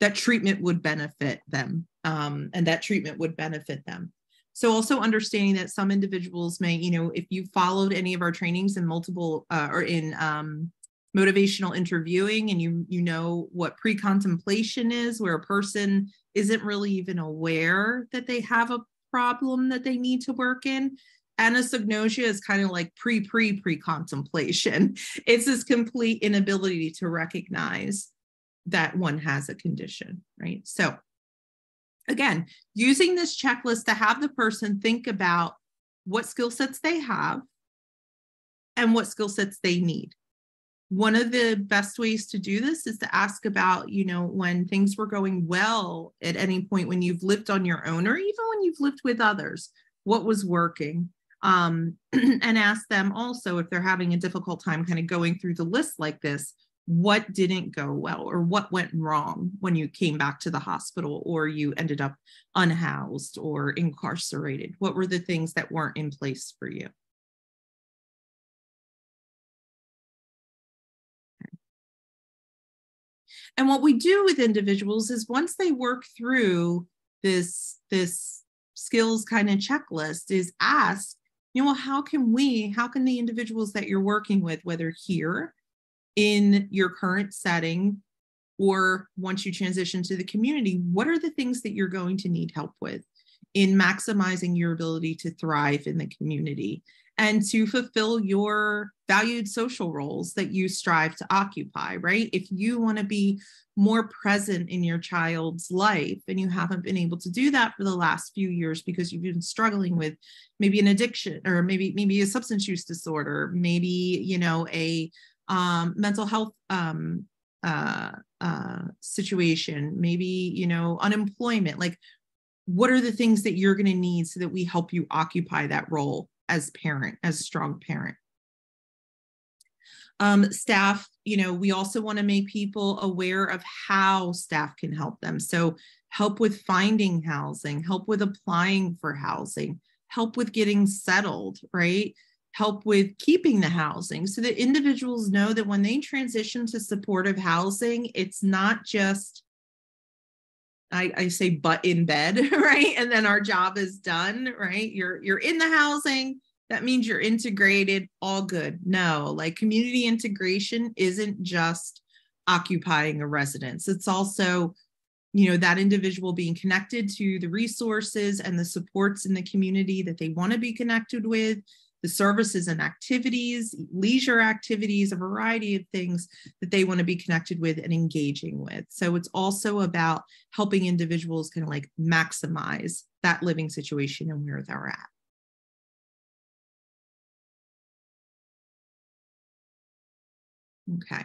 Speaker 2: that treatment would benefit them um, and that treatment would benefit them. So also understanding that some individuals may, you know, if you followed any of our trainings in multiple uh, or in um, motivational interviewing and you you know what pre-contemplation is where a person isn't really even aware that they have a problem that they need to work in anosognosia is kind of like pre pre pre contemplation. <laughs> It's this complete inability to recognize that one has a condition, right? So, again, using this checklist to have the person think about what skill sets they have and what skill sets they need. One of the best ways to do this is to ask about, you know, when things were going well at any point when you've lived on your own or even when you've lived with others, what was working um, <clears throat> and ask them also if they're having a difficult time kind of going through the list like this what didn't go well or what went wrong when you came back to the hospital or you ended up unhoused or incarcerated? What were the things that weren't in place for you? And what we do with individuals is once they work through this this skills kind of checklist is ask you know, how can we, how can the individuals that you're working with, whether here in your current setting or once you transition to the community, what are the things that you're going to need help with in maximizing your ability to thrive in the community? And to fulfill your valued social roles that you strive to occupy, right? If you want to be more present in your child's life and you haven't been able to do that for the last few years because you've been struggling with maybe an addiction or maybe maybe a substance use disorder, maybe, you know, a um, mental health um, uh, uh, situation, maybe, you know, unemployment, like what are the things that you're going to need so that we help you occupy that role as parent, as strong parent. Um, staff, you know, we also want to make people aware of how staff can help them. So, help with finding housing, help with applying for housing, help with getting settled, right? Help with keeping the housing so that individuals know that when they transition to supportive housing, it's not just I, I say but in bed, <laughs> right? And then our job is done, right? You're you're in the housing. That means you're integrated, all good. No, like community integration isn't just occupying a residence. It's also, you know, that individual being connected to the resources and the supports in the community that they want to be connected with, the services and activities, leisure activities, a variety of things that they want to be connected with and engaging with. So it's also about helping individuals kind of like maximize that living situation and where they're at. Okay.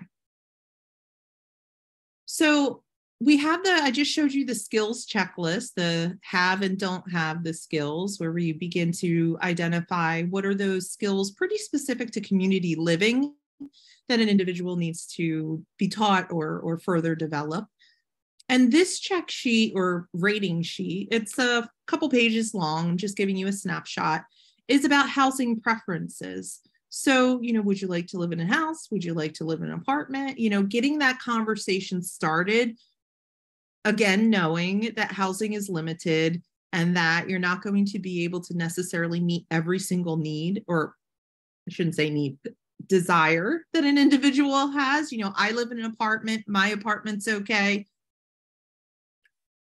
Speaker 2: So we have the i just showed you the skills checklist the have and don't have the skills where we begin to identify what are those skills pretty specific to community living that an individual needs to be taught or or further develop and this check sheet or rating sheet it's a couple pages long just giving you a snapshot is about housing preferences so, you know, would you like to live in a house? Would you like to live in an apartment? You know, getting that conversation started again, knowing that housing is limited and that you're not going to be able to necessarily meet every single need, or I shouldn't say need, desire that an individual has. You know, I live in an apartment, my apartment's okay.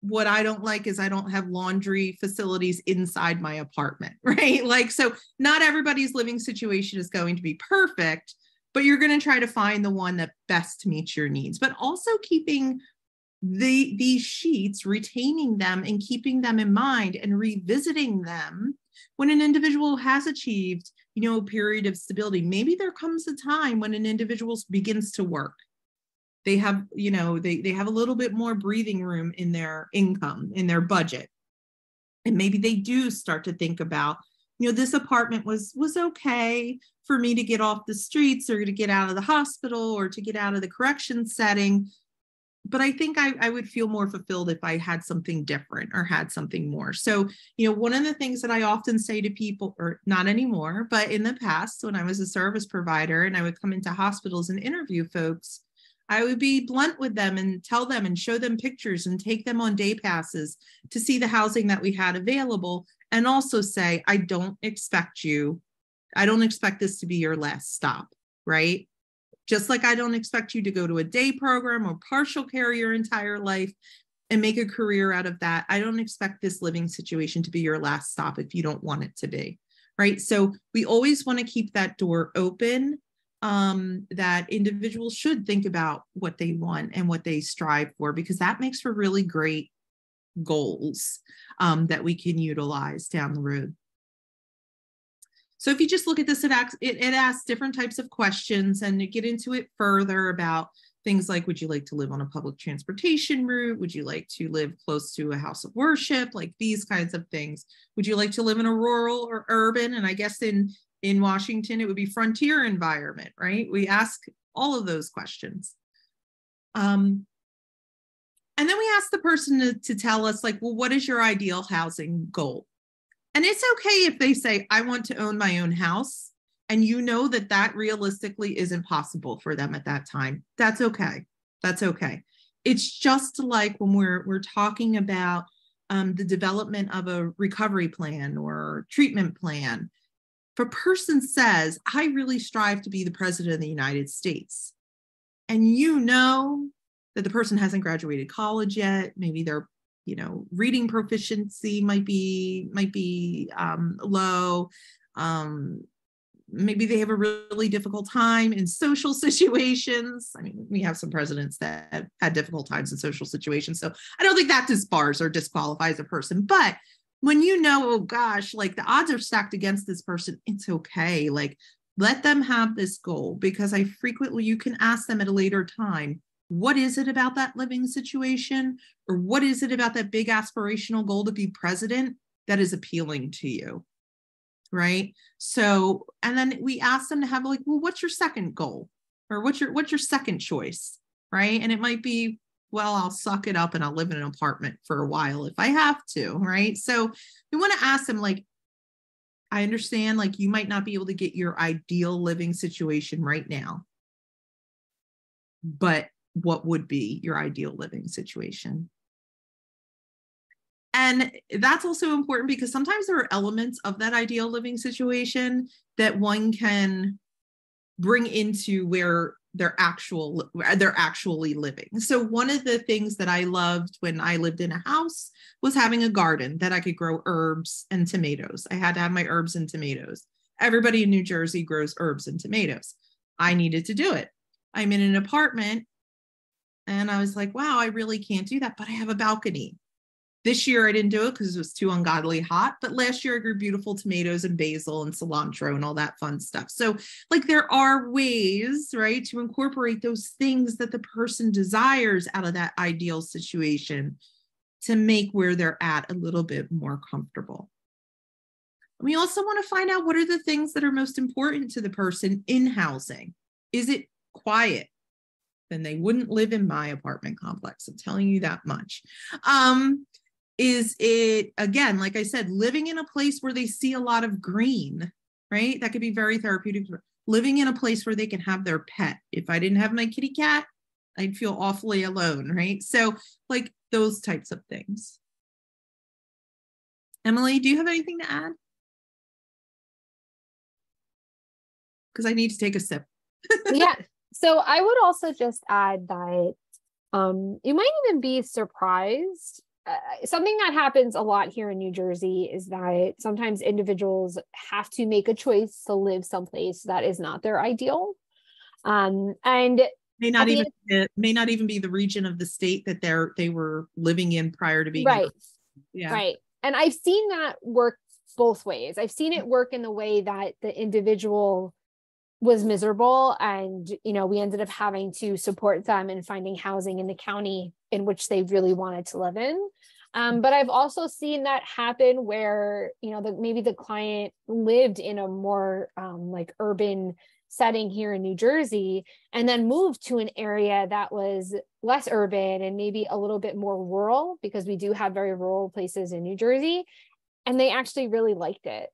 Speaker 2: What I don't like is I don't have laundry facilities inside my apartment, <laughs> right? Like, so not everybody's living situation is going to be perfect, but you're going to try to find the one that best meets your needs, but also keeping the these sheets retaining them and keeping them in mind and revisiting them when an individual has achieved you know a period of stability. Maybe there comes a time when an individual begins to work. They have you know they, they have a little bit more breathing room in their income in their budget. And maybe they do start to think about you know this apartment was was okay for me to get off the streets or to get out of the hospital or to get out of the correction setting but I think I, I would feel more fulfilled if I had something different or had something more. So, you know, one of the things that I often say to people, or not anymore, but in the past, when I was a service provider and I would come into hospitals and interview folks, I would be blunt with them and tell them and show them pictures and take them on day passes to see the housing that we had available. And also say, I don't expect you, I don't expect this to be your last stop, right? Just like I don't expect you to go to a day program or partial care your entire life and make a career out of that. I don't expect this living situation to be your last stop if you don't want it to be. Right. So we always want to keep that door open. Um, that individuals should think about what they want and what they strive for, because that makes for really great goals um, that we can utilize down the road. So if you just look at this, it asks, it, it asks different types of questions and you get into it further about things like would you like to live on a public transportation route? Would you like to live close to a house of worship? Like these kinds of things. Would you like to live in a rural or urban? And i guess in in washington it would be frontier environment right? We ask all of those questions. Um, and then we ask the person to, to tell us like well what is your ideal housing goal and it's okay if they say, I want to own my own house. And you know that that realistically isn't possible for them at that time. That's okay. That's okay. It's just like when we're, we're talking about um, the development of a recovery plan or treatment plan. If a person says, I really strive to be the president of the United States, and you know that the person hasn't graduated college yet, maybe they're you know reading proficiency might be might be um, low um, maybe they have a really difficult time in social <laughs> situations. I mean, we have some presidents that had difficult times in social situations. So I don't think that disbars or disqualifies a person. But when you know, oh gosh, like the odds are stacked against this person, it's okay. Like let them have this goal because I frequently, you can ask them at a later time, what is it about that living situation? Or what is it about that big aspirational goal to be president that is appealing to you? right? So and then we ask them to have like well what's your second goal? Or what's your what's your second choice? Right? And it might be well i'll suck it up and i'll live in an apartment for a while if i have to right? So we want to ask them like i understand like you might not be able to get your ideal living situation right now. But what would be your ideal living situation and that's also important because sometimes there are elements of that ideal living situation that one can bring into where they're actual they're actually living. So one of the things that I loved when I lived in a house was having a garden that I could grow herbs and tomatoes. I had to have my herbs and tomatoes. Everybody in New Jersey grows herbs and tomatoes. I needed to do it. I'm in an apartment and I was like, wow, I really can't do that, but I have a balcony. This year I didn't do it because it was too ungodly hot, but last year I grew beautiful tomatoes and basil and cilantro and all that fun stuff. So, like, there are ways, right, to incorporate those things that the person desires out of that ideal situation to make where they're at a little bit more comfortable. We also want to find out what are the things that are most important to the person in housing. Is it quiet? Then they wouldn't live in my apartment complex. I'm telling you that much. Um, is it again like i said living in a place where they see a lot of green right? That could be very therapeutic living in a place where they can have their pet. If i didn't have my kitty cat i'd feel awfully alone right? So like those types of things. Emily do you have anything to add? Because i need to take a sip.
Speaker 1: Yeah so i would also just add that um, you might even be surprised uh, something that happens a lot here in New Jersey is that sometimes individuals have to make a choice to live someplace that is not their ideal. Um, and
Speaker 2: may not even end, may not even be the region of the state that they're they were living in prior to being
Speaker 1: right. Yeah. Right. And I've seen that work both ways. I've seen it work in the way that the individual was miserable and you know we ended up having to support them in finding housing in the county in which they really wanted to live in. Um, but i've also seen that happen where you know the, maybe the client lived in a more um, like urban setting here in new jersey and then moved to an area that was less urban and maybe a little bit more rural because we do have very rural places in new jersey and they actually really liked it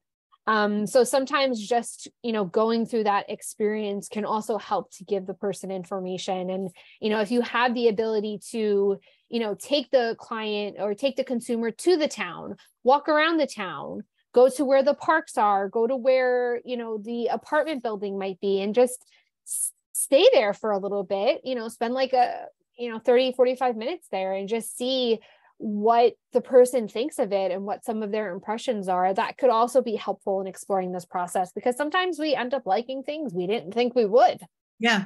Speaker 1: um, so sometimes just you know going through that experience can also help to give the person information. And you know if you have the ability to you know take the client or take the consumer to the town walk around the town go to where the parks are go to where you know the apartment building might be and just stay there for a little bit you know spend like a you know 30 45 minutes there and just see what the person thinks of it and what some of their impressions are that could also be helpful in exploring this process because sometimes we end up liking things we didn't think we would.
Speaker 2: Yeah.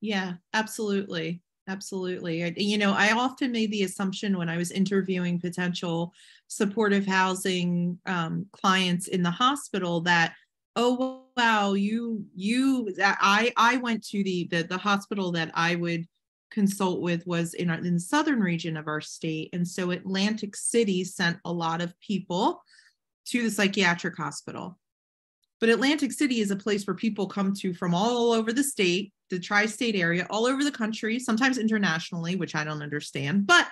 Speaker 2: Yeah absolutely. Absolutely. You know i often made the assumption when i was interviewing potential supportive housing um, clients in the hospital that oh wow you you i i went to the the, the hospital that i would consult with was in, our, in the southern region of our state. And so Atlantic City sent a lot of people to the psychiatric hospital. But Atlantic City is a place where people come to from all over the state, the tri state area, all over the country, sometimes internationally, which I don't understand, but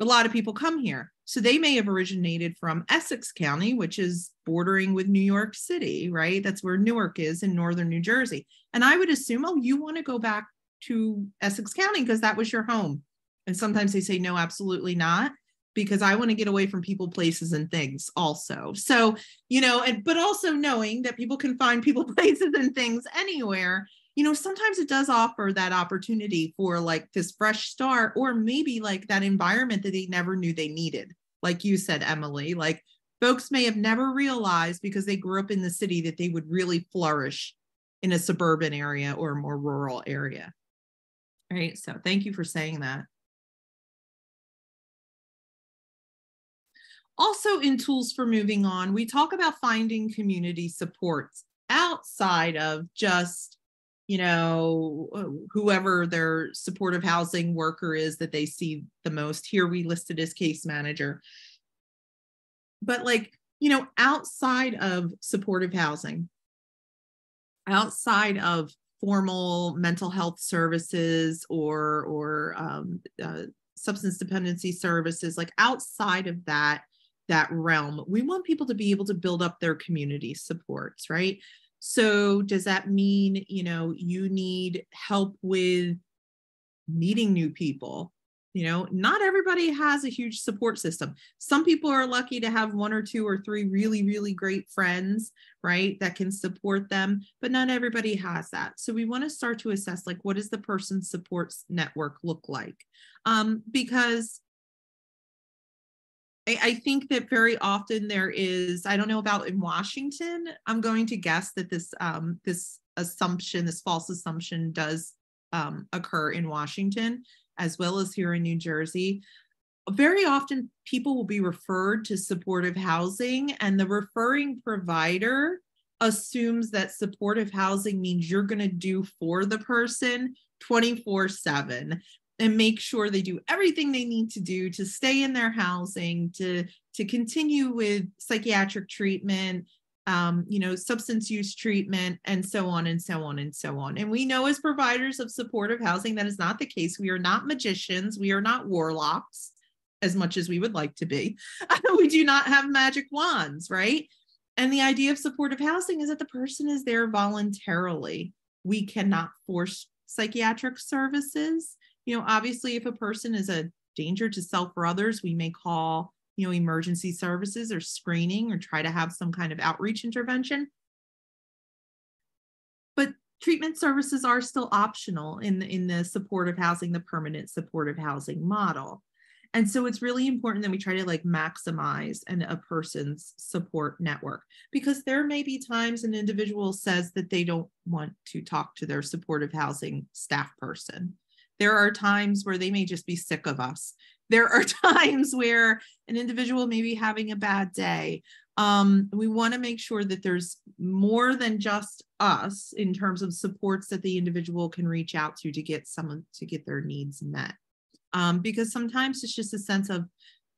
Speaker 2: a lot of people come here. So they may have originated from Essex County, which is bordering with New York City, right? That's where Newark is in northern New Jersey. And I would assume, oh, you want to go back to Essex County because that was your home. And sometimes they say, no, absolutely not, because I want to get away from people, places, and things also. So, you know, and but also knowing that people can find people, <laughs> places, and things anywhere, you know, sometimes it does offer that opportunity for like this fresh start, or maybe like that environment that they never knew they needed. Like you said, Emily, like folks may have never realized because they grew up in the city that they would really flourish in a suburban area or a more rural area. Right, so thank you for saying that. Also, in tools for moving on, we talk about finding community supports outside of just, you know, uh, whoever their supportive housing worker is that they see the most. Here we listed as case manager but like you know outside of supportive housing outside of formal mental health services or or um, uh, substance dependency services like outside of that that realm we want people to be able to build up their community supports right? So does that mean you know you need help with meeting new people you know not everybody has a huge support system. Some people are lucky to have one or two or three really really great friends right that can support them but not everybody has that. So we want to start to assess like what does the person's support network look like? Um, because I, I think that very often there is i don't know about in washington i'm going to guess that this um, this assumption this false assumption does um, occur in washington as well as here in New Jersey, very often people will be referred to supportive housing, and the referring provider assumes that supportive housing means you're going to do for the person 24 7 and make sure they do everything they need to do to stay in their housing to to continue with psychiatric treatment um, you know, substance use treatment, and so on and so on and so on. And we know as providers of supportive housing that is not the case. We are not magicians, we are not warlocks as much as we would like to be. <laughs> we do not have magic wands, right? And the idea of supportive housing is that the person is there voluntarily. We cannot force psychiatric services. You know, obviously, if a person is a danger to self or others, we may call you know, emergency services or screening or try to have some kind of outreach intervention. But treatment services are still optional in the, in the supportive housing, the permanent supportive housing model. And so it's really important that we try to like maximize an, a person's support network because there may be times an individual says that they don't want to talk to their supportive housing staff person. There are times where they may just be sick of us there are <laughs> times where an individual may be having a bad day. Um, we want to make sure that there's more than just us in terms of supports that the individual can reach out to to get someone to get their needs met. Um, because sometimes it's just a sense of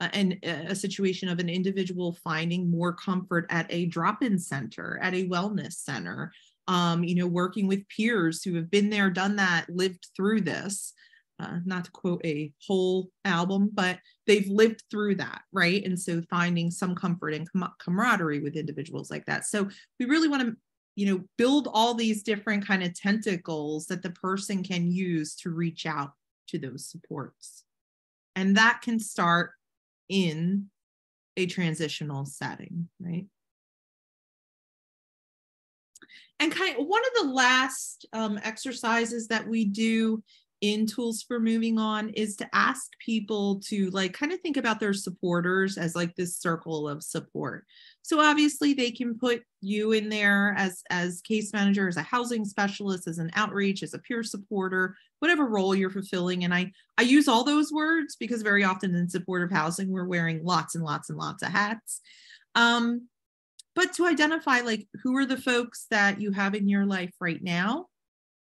Speaker 2: uh, an, a situation of an individual finding more comfort at a drop-in center, at a wellness center, um, you know, working with peers who have been there, done that, lived through this uh, not to quote a whole album, but they've lived through that, right? And so finding some comfort and com- camaraderie with individuals like that. So we really want to, you know, build all these different kind of tentacles that the person can use to reach out to those supports. And that can start in a transitional setting, right? And kind of one of the last um, exercises that we do in tools for moving on is to ask people to like kind of think about their supporters as like this circle of support. So obviously they can put you in there as as case manager as a housing specialist as an outreach as a peer supporter whatever role you're fulfilling. And i i use all those words because very often in supportive housing we're wearing lots and lots and lots of hats. Um but to identify like who are the folks that you have in your life right now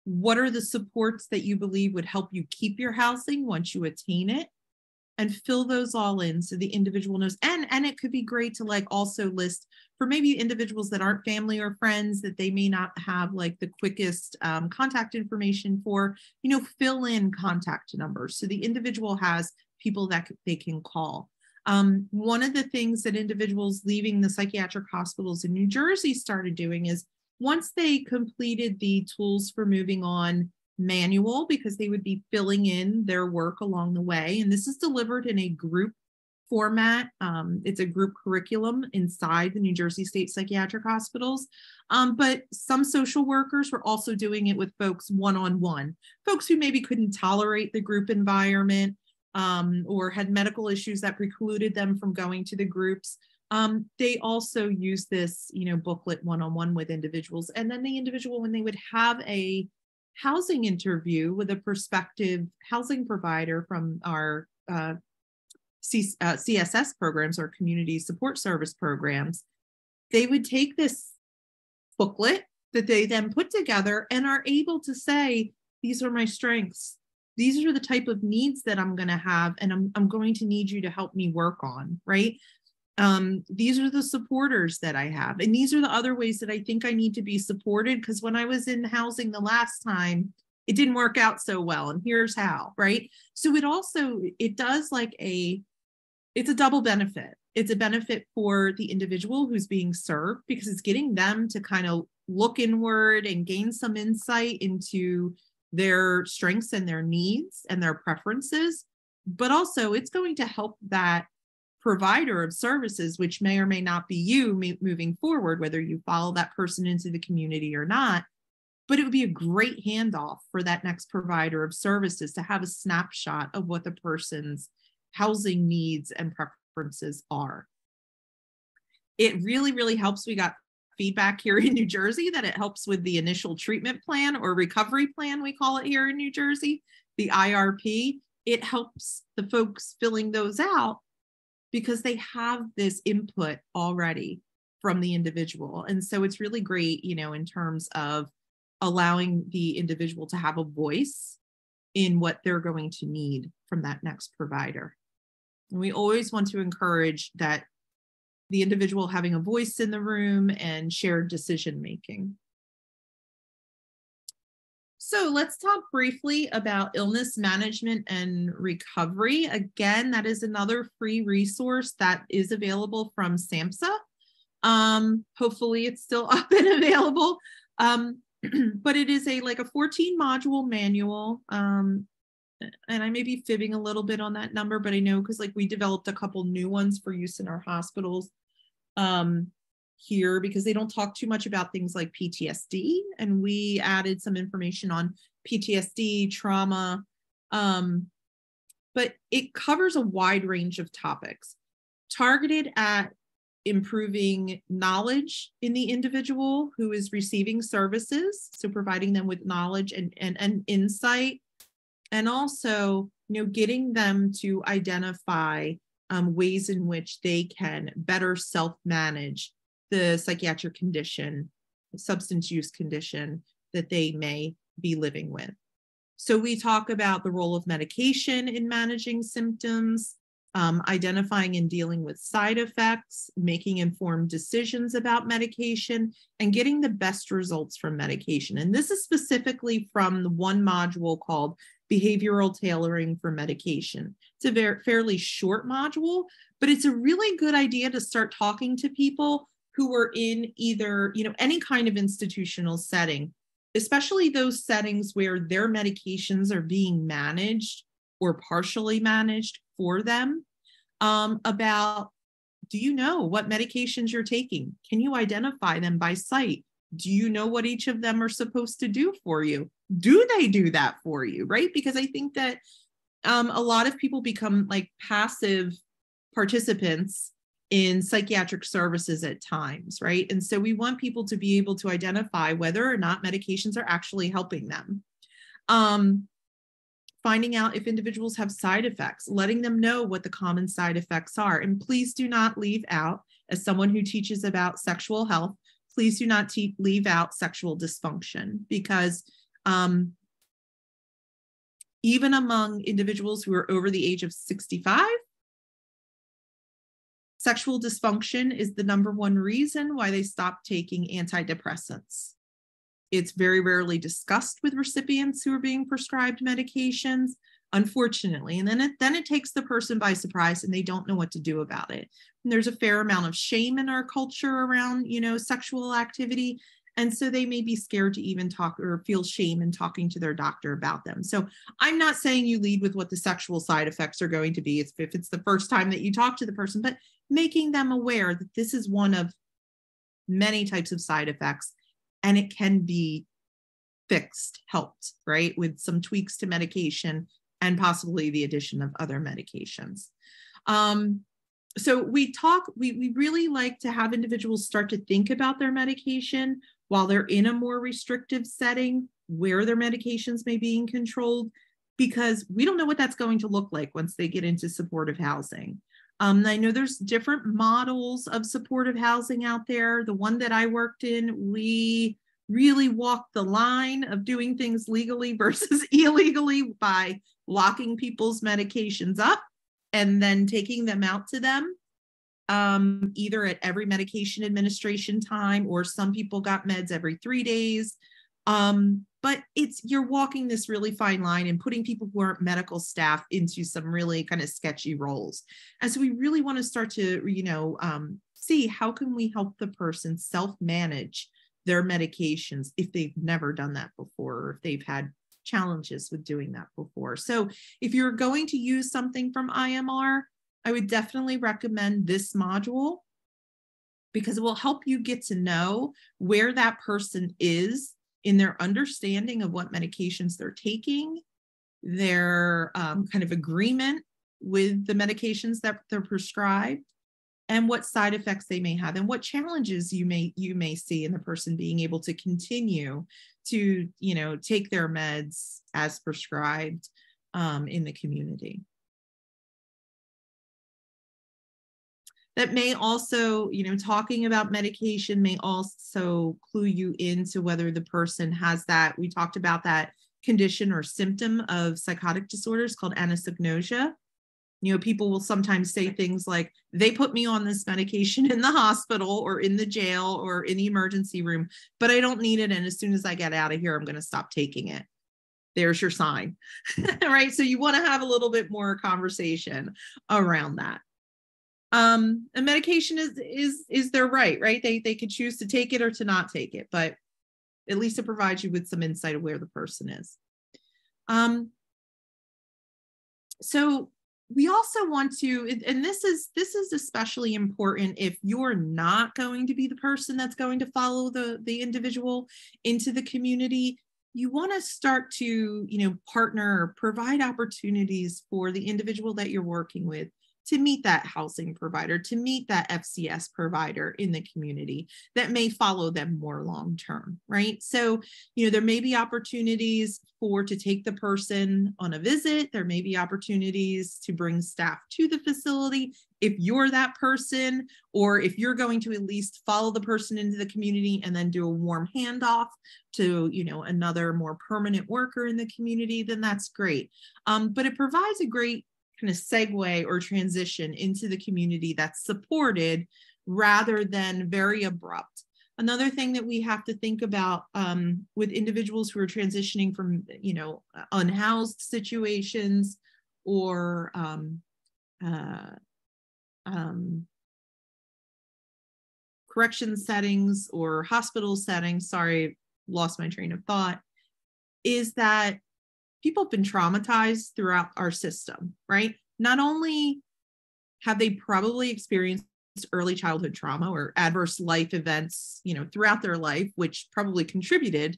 Speaker 2: what are the supports that you believe would help you keep your housing once you attain it? And fill those all in so the individual knows and and it could be great to like also list for maybe individuals that aren't family or friends that they may not have like the quickest um, contact information for you know fill in contact numbers so the individual has people that they can call. Um, one of the things that individuals leaving the psychiatric hospitals in new jersey started doing is once they completed the tools for moving on manual, because they would be filling in their work along the way, and this is delivered in a group format. Um, it's a group curriculum inside the New Jersey State Psychiatric Hospitals. Um, but some social workers were also doing it with folks one on one, folks who maybe couldn't tolerate the group environment um, or had medical issues that precluded them from going to the groups Um, they also use this, you know, booklet one-on-one with individuals. And then the individual, when they would have a housing interview with a prospective housing provider from our uh, C- uh, CSS programs or community support service programs, they would take this booklet that they then put together and are able to say, these are my strengths. These are the type of needs that I'm going to have, and I'm, I'm going to need you to help me work on, right? Um, these are the supporters that I have. And these are the other ways that I think I need to be supported. Because when I was in housing the last time, it didn't work out so well. And here's how, right? So it also, it does like a, it's a double benefit. It's a benefit for the individual who's being served because it's getting them to kind of look inward and gain some insight into their strengths and their needs and their preferences. But also, it's going to help that provider of services, which may or may not be you moving forward, whether you follow that person into the community or not. But it would be a great handoff for that next provider of services to have a snapshot of what the person's housing needs and preferences are. It really, really helps. We got feedback here in New Jersey that it helps with the initial treatment plan or recovery plan, we call it here in New Jersey, the IRP. It helps the folks filling those out because they have this input already from the individual. And so it's really great, you know, in terms of allowing the individual to have a voice in what they're going to need from that next provider. And we always want to encourage that the individual having a voice in the room and shared decision making. So let's talk briefly about illness management and recovery. Again, that is another free resource that is available from SAMHSA. Um, hopefully it's still <laughs> up and available. Um, <clears throat> but it is a like a 14 module manual. Um, and I may be fibbing a little bit on that number, but I know because like we developed a couple new ones for use in our hospitals. Um, here because they don't talk too much about things like PTSD. And we added some information on PTSD, trauma. Um, but it covers a wide range of topics targeted at improving knowledge in the individual who is receiving services. So providing them with knowledge and, and, and insight. And also, you know, getting them to identify um, ways in which they can better self-manage the psychiatric condition, substance use condition that they may be living with. So we talk about the role of medication in managing symptoms, um, identifying and dealing with side effects, making informed decisions about medication, and getting the best results from medication. And this is specifically from the one module called Behavioral Tailoring for Medication. It's a very fairly short module, but it's a really good idea to start talking to people who are in either, you know, any kind of institutional setting, especially those settings where their medications are being managed or partially managed for them, um, about do you know what medications you're taking? Can you identify them by sight? Do you know what each of them are supposed to do for you? Do they do that for you? Right? Because I think that um, a lot of people become like passive participants in psychiatric services at times, right? And so we want people to be able to identify whether or not medications are actually helping them. Um, finding out if individuals have side effects, letting them know what the common side effects are. And please do not leave out, as someone who teaches about sexual health, please do not te- leave out sexual dysfunction because um, even among individuals who are over the age of 65, Sexual dysfunction is the number one reason why they stop taking antidepressants. It's very rarely discussed with recipients who are being prescribed medications, unfortunately. And then it, then it takes the person by surprise and they don't know what to do about it. And there's a fair amount of shame in our culture around, you know, sexual activity. And so they may be scared to even talk or feel shame in talking to their doctor about them. So I'm not saying you lead with what the sexual side effects are going to be if, if it's the first time that you talk to the person, but making them aware that this is one of many types of side effects and it can be fixed, helped, right, with some tweaks to medication and possibly the addition of other medications. Um, so we talk, we, we really like to have individuals start to think about their medication while they're in a more restrictive setting, where their medications may be in controlled, because we don't know what that's going to look like once they get into supportive housing. Um, I know there's different models of supportive housing out there. The one that I worked in, we really walked the line of doing things legally <laughs> versus illegally by locking people's medications up and then taking them out to them um, either at every medication administration time or some people got meds every three days um, but it's you're walking this really fine line and putting people who aren't medical staff into some really kind of sketchy roles and so we really want to start to you know um, see how can we help the person self-manage their medications if they've never done that before or if they've had challenges with doing that before. So if you're going to use something from IMR, I would definitely recommend this module because it will help you get to know where that person is in their understanding of what medications they're taking, their um, kind of agreement with the medications that they're prescribed, and what side effects they may have and what challenges you may you may see in the person being able to continue to you know take their meds as prescribed um, in the community that may also you know talking about medication may also clue you into whether the person has that. We talked about that condition or symptom of psychotic disorders called anosognosia. You know people will sometimes say things like they put me on this medication in the hospital or in the jail or in the emergency room but i don't need it and as soon as i get out of here i'm going to stop taking it. There's your sign. <laughs> Right? So you want to have a little bit more conversation around that um a medication is is is their right right? They they could choose to take it or to not take it but at least it provides you with some insight of where the person is. Um so we also want to and this is this is especially important if you're not going to be the person that's going to follow the the individual into the community. You want to start to you know partner provide opportunities for the individual that you're working with to meet that housing provider, to meet that FCS provider in the community that may follow them more long term, right? So, you know, there may be opportunities for to take the person on a visit, there may be opportunities to bring staff to the facility if you're that person, or if you're going to at least follow the person into the community and then do a warm handoff to, you know, another more permanent worker in the community, then that's great. Um, but it provides a great kind of segue or transition into the community that's supported rather than very abrupt. Another thing that we have to think about um, with individuals who are transitioning from, you know, unhoused situations or um, uh, um, correction settings or hospital settings, sorry, lost my train of thought, is that people have been traumatized throughout our system, right? Not only have they probably experienced early childhood trauma or adverse life events, you know, throughout their life, which probably contributed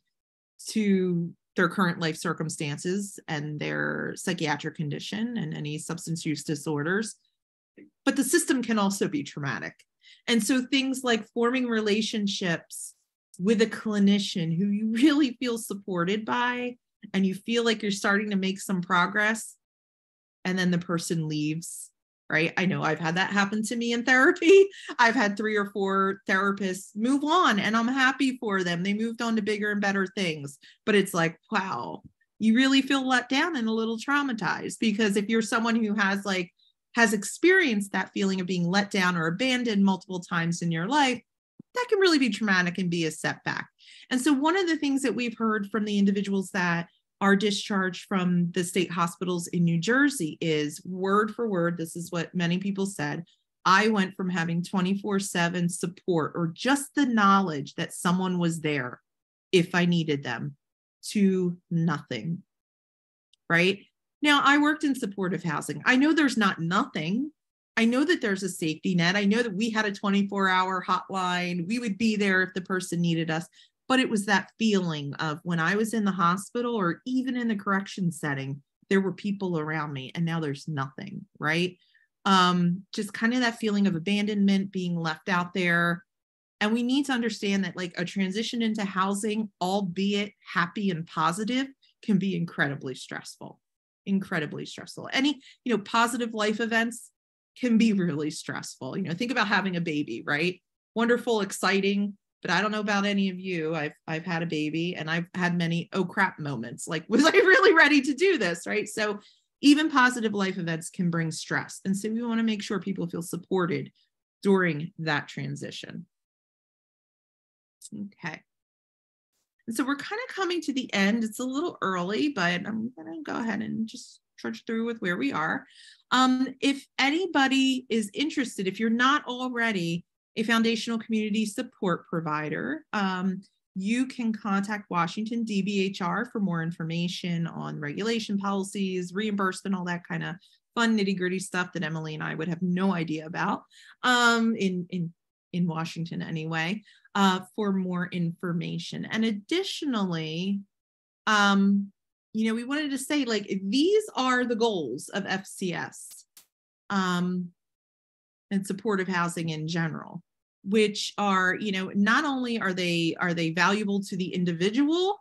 Speaker 2: to their current life circumstances and their psychiatric condition and any substance use disorders. But the system can also be traumatic. And so things like forming relationships with a clinician who you <laughs> really feel supported by and you feel like you're starting to make some progress and then the person leaves right? I know i've had that happen to me in therapy. <laughs> I've had three or four therapists move on and i'm happy for them. They moved on to bigger and better things. But it's like wow you really feel let down and a little traumatized because if you're someone who has like has experienced that feeling of being let down or abandoned multiple times in your life that can really be traumatic and be a setback and so one of the things that we've heard from the individuals that are discharged from the state hospitals in New Jersey is word for word, this is what many people said. I went from having 24 7 support or just the knowledge that someone was there if I needed them to nothing. Right now, I worked in supportive housing. I know there's not nothing. I know that there's a safety net. I know that we had a 24 hour hotline. We would be there if the person needed us but it was that feeling of when I was in the hospital or even in the correction setting, there were people around me and now there's nothing, right? um, just kind of that feeling of abandonment, being left out there. And we need to understand that, like, a transition into housing, albeit happy and positive, can be incredibly stressful. Incredibly stressful. Any, you know, positive life events can be really stressful. You know, think about having a baby, right? Wonderful, exciting, but I don't know about any of you. I've I've had a baby and I've had many oh crap moments. Like, <laughs> was I really ready to do this? Right. So even positive life events can bring stress. And so we want to make sure people feel supported during that transition. Okay. And so we're kind of coming to the end. It's a little early, but I'm going to go ahead and just trudge through with where we are. Um, if anybody is interested, if you're not already a foundational community support provider, um, you can contact Washington DBHR for more information on regulation policies, reimbursement, all that kind of fun nitty gritty stuff that Emily and I would have no idea about um, in, in, in Washington anyway, uh, for more information. And additionally, um, you know, we wanted to say like these are the goals of FCS um, and supportive housing in general which are you know not only are they are they valuable to the individual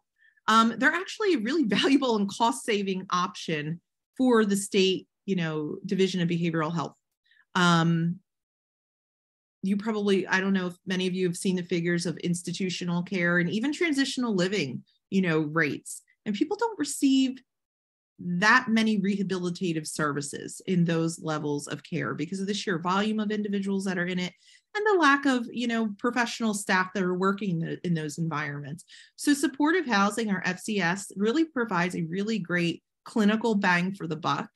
Speaker 2: um, they're actually a really <laughs> valuable and cost saving option for the state you know division of behavioral health. Um, you probably i don't know if many of you have seen the figures of institutional care and even transitional living you know rates and people don't receive that many rehabilitative services in those levels of care because of the sheer volume of individuals that are in it and the lack of you know professional staff that are working in those environments. So supportive housing or fcs really provides a really great clinical bang for the buck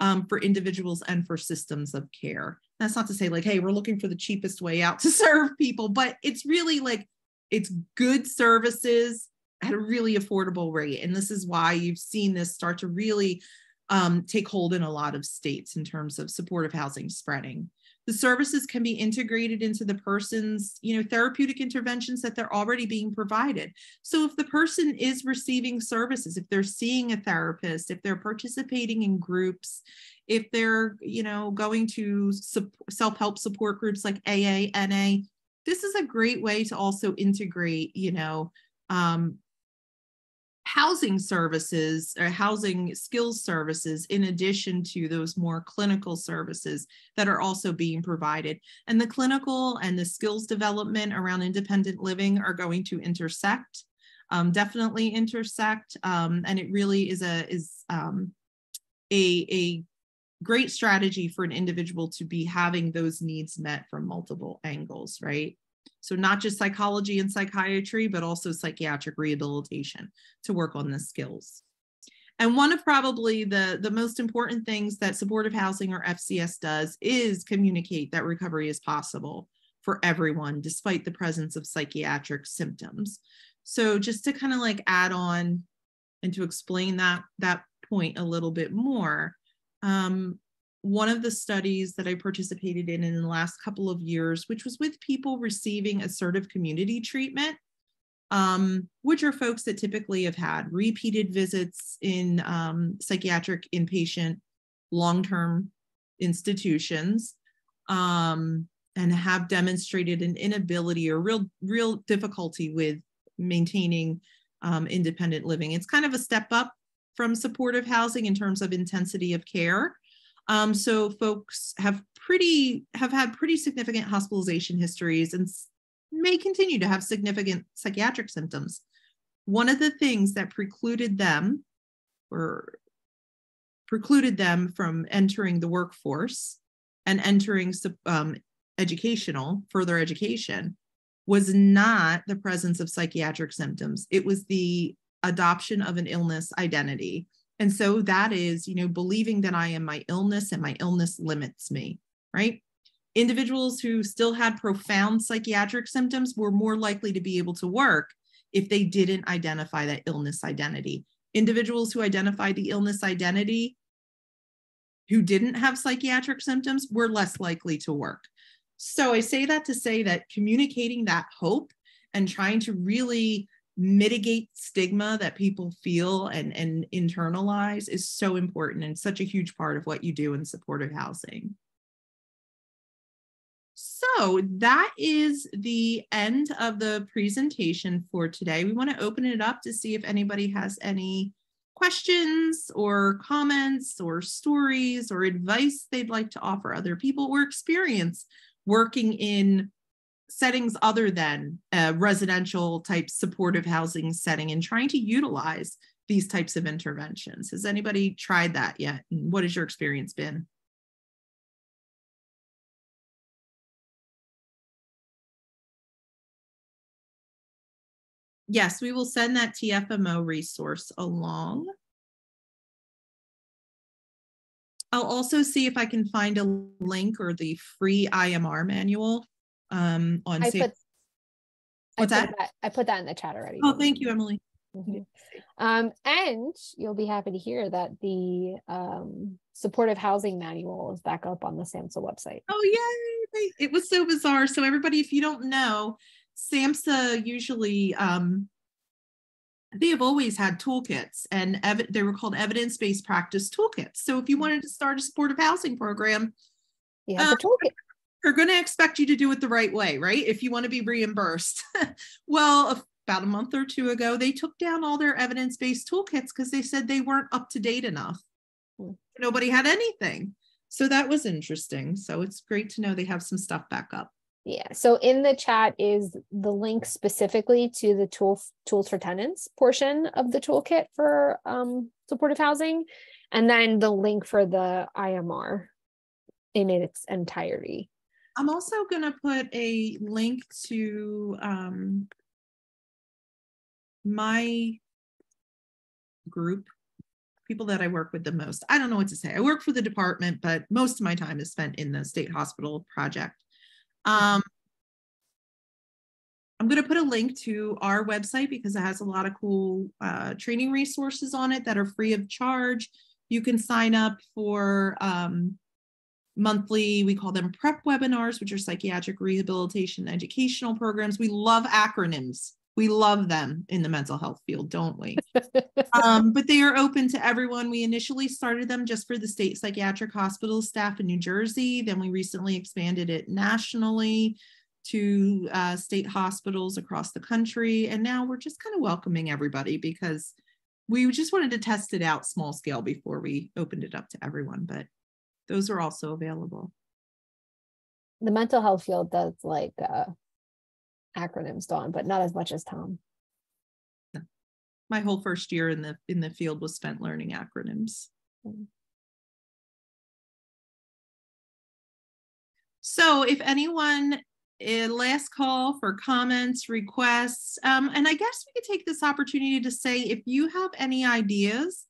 Speaker 2: um, for individuals and for systems of care. That's not to say like hey we're looking for the cheapest way out to <laughs> serve people but it's really like it's good services at a really affordable rate. And this is why you've seen this start to really um, take hold in a lot of states in terms of supportive housing spreading. The services can be integrated into the person's you know therapeutic interventions that they're already being provided. So if the person is receiving services if they're seeing a therapist if they're participating in groups if they're you know going to self-help support groups like aa na this is a great way to also integrate you know um, housing services or housing skills services in addition to those more clinical services that are also being provided. And the clinical and the skills development around independent living are going to intersect, um, definitely intersect. Um, and it really is a is um, a, a great strategy for an individual to be having those needs met from multiple angles, right? So not just psychology and psychiatry, but also psychiatric rehabilitation to work on the skills. And one of probably the, the most important things that supportive housing or FCS does is communicate that recovery is possible for everyone, despite the presence of psychiatric symptoms. So just to kind of like add on and to explain that, that point a little bit more, um, one of the studies that I participated in in the last couple of years, which was with people receiving assertive community treatment, um, which are folks that typically have had repeated visits in um, psychiatric inpatient long term institutions um, and have demonstrated an inability or real, real difficulty with maintaining um, independent living. It's kind of a step up from supportive housing in terms of intensity of care. Um, so folks have pretty have had pretty significant hospitalization histories and may continue to have significant psychiatric symptoms. One of the things that precluded them or precluded them from entering the workforce and entering um, educational further education was not the presence of psychiatric symptoms. It was the adoption of an illness identity and so that is, you know, believing that I am my illness and my illness limits me, right? Individuals who still had profound psychiatric symptoms were more likely to be able to work if they didn't identify that illness identity. Individuals who identified the illness identity who didn't have psychiatric symptoms were less likely to work. So I say that to say that communicating that hope and trying to really mitigate stigma that people feel and, and internalize is so important and such a huge part of what you do in supportive housing. So that is the end of the presentation for today. We want to open it up to see if anybody has any questions or comments or stories or advice they'd like to offer other people or experience working in settings other than a residential type supportive housing setting and trying to utilize these types of interventions. Has anybody tried that yet? And what has your experience been? Yes, we will send that TFMO resource along. I'll also see if I can find a link or the free IMR manual um, on.
Speaker 1: I
Speaker 2: safe-
Speaker 1: put, I
Speaker 2: What's
Speaker 1: put
Speaker 2: that?
Speaker 1: that? I put that in the chat already.
Speaker 2: Oh, thank you, Emily.
Speaker 1: Mhm. Um, and you'll be happy to hear that the um, supportive housing manual is back up on the SAMHSA website.
Speaker 2: Oh, yay. It was so bizarre. So, everybody, if you don't know, SAMHSA usually, um, they have always had toolkits and ev- they were called evidence based practice toolkits. So, if you wanted to start a supportive housing program,
Speaker 1: yeah, the
Speaker 2: Um,
Speaker 1: toolkit.
Speaker 2: They're going to expect you to do it the right way, right? If you want to be reimbursed. <laughs> well, about a month or two ago, they took down all their evidence based toolkits because they said they weren't up to date enough.
Speaker 1: Hmm.
Speaker 2: Nobody had anything. So that was interesting. So it's great to know they have some stuff back up.
Speaker 1: Yeah. So in the chat is the link specifically to the tool tools for tenants portion of the toolkit for um, supportive housing, and then the link for the IMR in its entirety.
Speaker 2: I'm also going to put a link to um, my group, people that I work with the most. I don't know what to say. I work for the department, but most of my time is spent in the state hospital project. Um, I'm going to put a link to our website because it has a lot of cool uh, training resources on it that are free of charge. You can sign up for um, monthly, we call them prep webinars, which are psychiatric rehabilitation educational programs. We love acronyms. We love them in the mental health field, don't we? <laughs> um, but they are open to everyone. We initially started them just for the state psychiatric hospital staff in New Jersey. Then we recently expanded it nationally to uh, state hospitals across the country. And now we're just kind of welcoming everybody because we just wanted to test it out small scale before we opened it up to everyone. But those are also available.
Speaker 1: the mental health field does like uh, acronyms, Dawn, but not as much as Tom.
Speaker 2: My whole first year in the in the field was spent learning acronyms.
Speaker 1: Mm.
Speaker 2: So if anyone uh, last call for comments, requests, um, and I guess we could take this opportunity to say if you have any ideas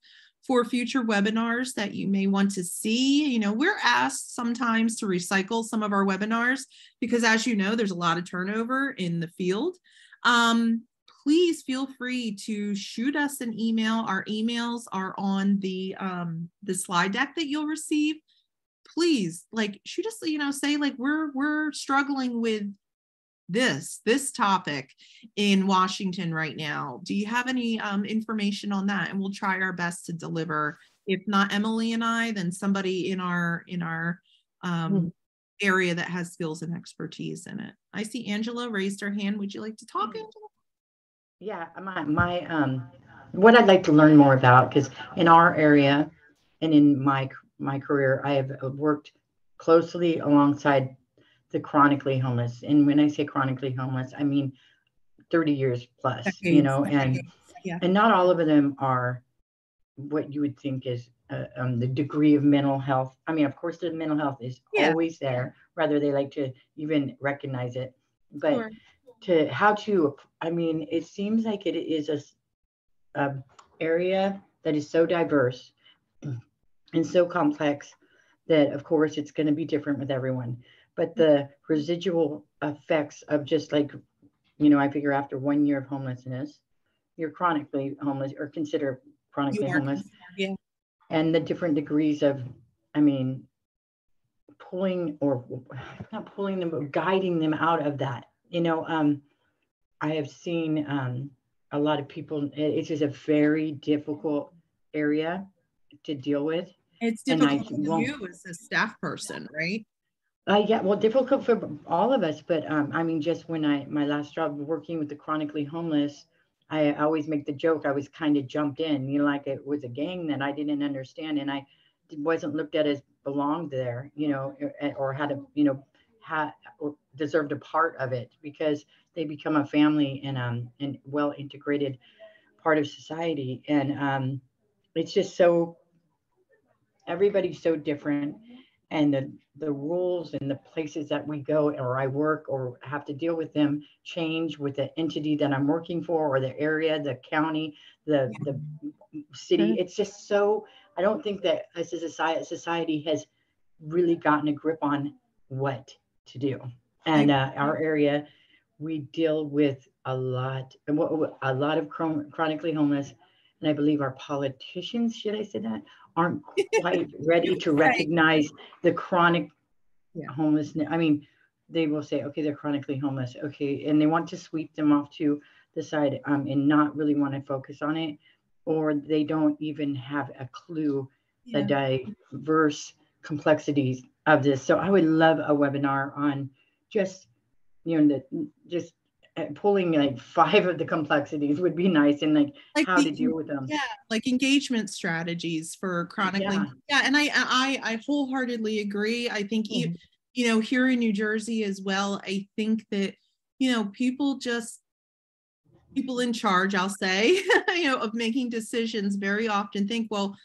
Speaker 2: for future webinars that you may want to see, you know, we're asked sometimes to recycle some of our webinars because as you know, there's a lot of turnover in the field. Um, please feel free to shoot us an email. Our emails are on the um, the slide deck that you'll receive please like shoot us you know say like we're we're struggling with this this topic in washington right now. Do you have any um, information on that? And we'll try our best to deliver. If not emily and i then somebody in our in our um,
Speaker 1: Mhm.
Speaker 2: area that has skills and expertise in it. I see angela raised her hand. Would you like to talk angela?
Speaker 3: Yeah, my, my, um, what I'd like to learn more about, because in our area and in my, my career, I have worked closely alongside the chronically homeless. And when I say chronically homeless, I mean 30 years plus, you know, and,
Speaker 2: yeah.
Speaker 3: and not all of them are what you would think is uh, um, the degree of mental health. I mean, of course, the mental health is
Speaker 2: Yeah.
Speaker 3: always there, whether they like to even recognize it. But
Speaker 2: Sure.
Speaker 3: to how to i mean it seems like it is a, a area that is so diverse and so complex that of course it's going to be different with everyone but the residual effects of just like you know i figure after one year of homelessness you're chronically homeless or consider chronically
Speaker 2: You
Speaker 3: homeless.
Speaker 2: yeah.
Speaker 3: and the different degrees of i mean pulling or not pulling them but guiding them out of that. You know um i have seen um a lot of people it- it's just a very difficult area to deal with.
Speaker 2: It's difficult for you as a staff person right
Speaker 3: Uh, yeah, well, difficult for all of us, but um, I mean, just when I my last job working with the chronically homeless, I always make the joke I was kind of jumped in, you know, like it was a gang that I didn't understand, and I wasn't looked at as belonged there, you know, or, or had a, you know, had or deserved a part of it because they become a family and um and well integrated part of society, and um, it's just so everybody's so different and the, the rules and the places that we go or I work or have to deal with them change with the entity that I'm working for or the area, the county, the, the city. It's just so, I don't think that as a society, society has really gotten a grip on what to do. And uh, our area, we deal with a lot, a lot of chronically homeless. And I believe our politicians, should I say that, aren't quite <laughs> ready to recognize the chronic yeah. homelessness. I mean, they will say, okay, they're chronically homeless. Okay. And they want to sweep them off to the side um, and not really want to focus on it. Or they don't even have a clue yeah. the diverse complexities of this. So I would love a webinar on just, you know, the, just pulling like five of the complexities would be nice and like, like how the, to deal with them.
Speaker 2: Yeah like engagement strategies for chronically yeah, yeah and i i i wholeheartedly agree. I think mm-hmm. you you know here in new jersey as well i think that you know people just people in charge i'll say <laughs> you know of making decisions very often think well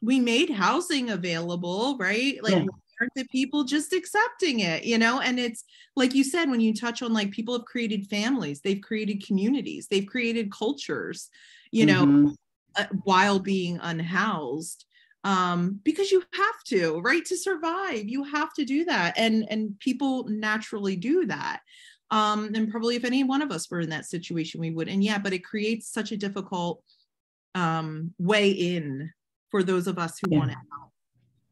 Speaker 2: we made housing available right? Like yeah the people just accepting it you know? And it's like you said when you touch on like people have created families they've created communities they've created cultures you know mm-hmm. uh, while being unhoused um because you have to right to survive you have to do that. And and people naturally do that. Um and probably if any one of us were in that situation we would and yeah but it creates such a difficult um way in for those of us who yeah. want to help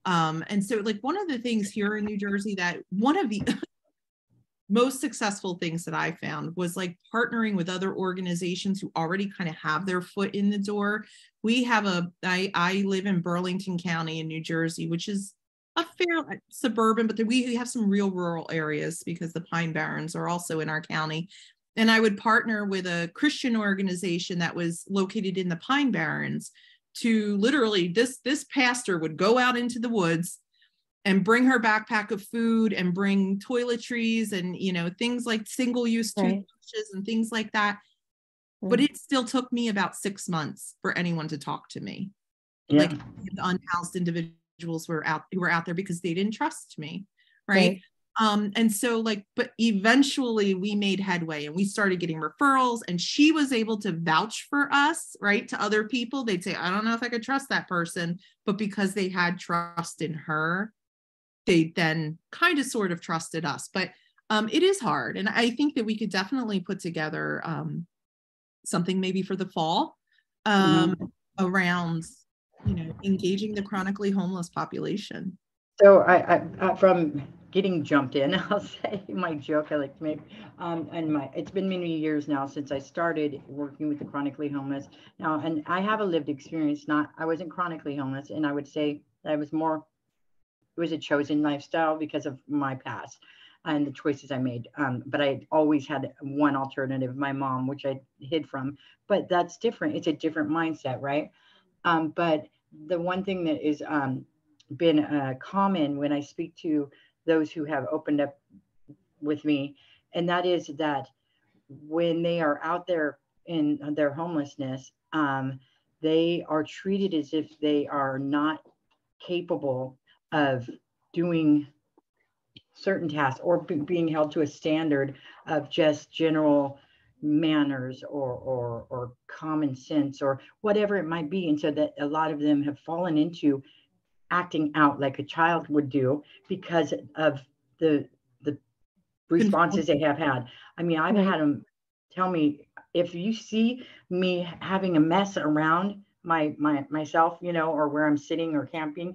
Speaker 2: um, and so, like, one of the things here in New Jersey that one of the <laughs> most successful things that I found was like partnering with other organizations who already kind of have their foot in the door. We have a, I, I live in Burlington County in New Jersey, which is a fair uh, suburban, but we have some real rural areas because the Pine Barrens are also in our county. And I would partner with a Christian organization that was located in the Pine Barrens to literally this this pastor would go out into the woods and bring her backpack of food and bring toiletries and you know things like single use right. toothbrushes and things like that mm-hmm. but it still took me about six months for anyone to talk to me yeah. like the unhoused individuals were out who were out there because they didn't trust me right, right um and so like but eventually we made headway and we started getting referrals and she was able to vouch for us right to other people. They'd say i don't know if i could trust that person but because they had trust in her they then kind of sort of trusted us. But um it is hard and i think that we could definitely put together um something maybe for the fall um mm-hmm. around you know engaging the chronically homeless population.
Speaker 3: So I, I, I from getting jumped in, <laughs> I'll say my joke I like to make. Um, and my it's been many years now since I started working with the chronically homeless. Now, and I have a lived experience. Not I wasn't chronically homeless, and I would say that I was more. It was a chosen lifestyle because of my past and the choices I made. Um, but I always had one alternative, my mom, which I hid from. But that's different. It's a different mindset, right? Um, but the one thing that is um, been uh, common when I speak to those who have opened up with me, and that is that when they are out there in their homelessness, um, they are treated as if they are not capable of doing certain tasks or b- being held to a standard of just general manners or, or or common sense or whatever it might be. And so that a lot of them have fallen into acting out like a child would do because of the the responses they have had. I mean, I've had them tell me if you see me having a mess around my my myself, you know, or where I'm sitting or camping,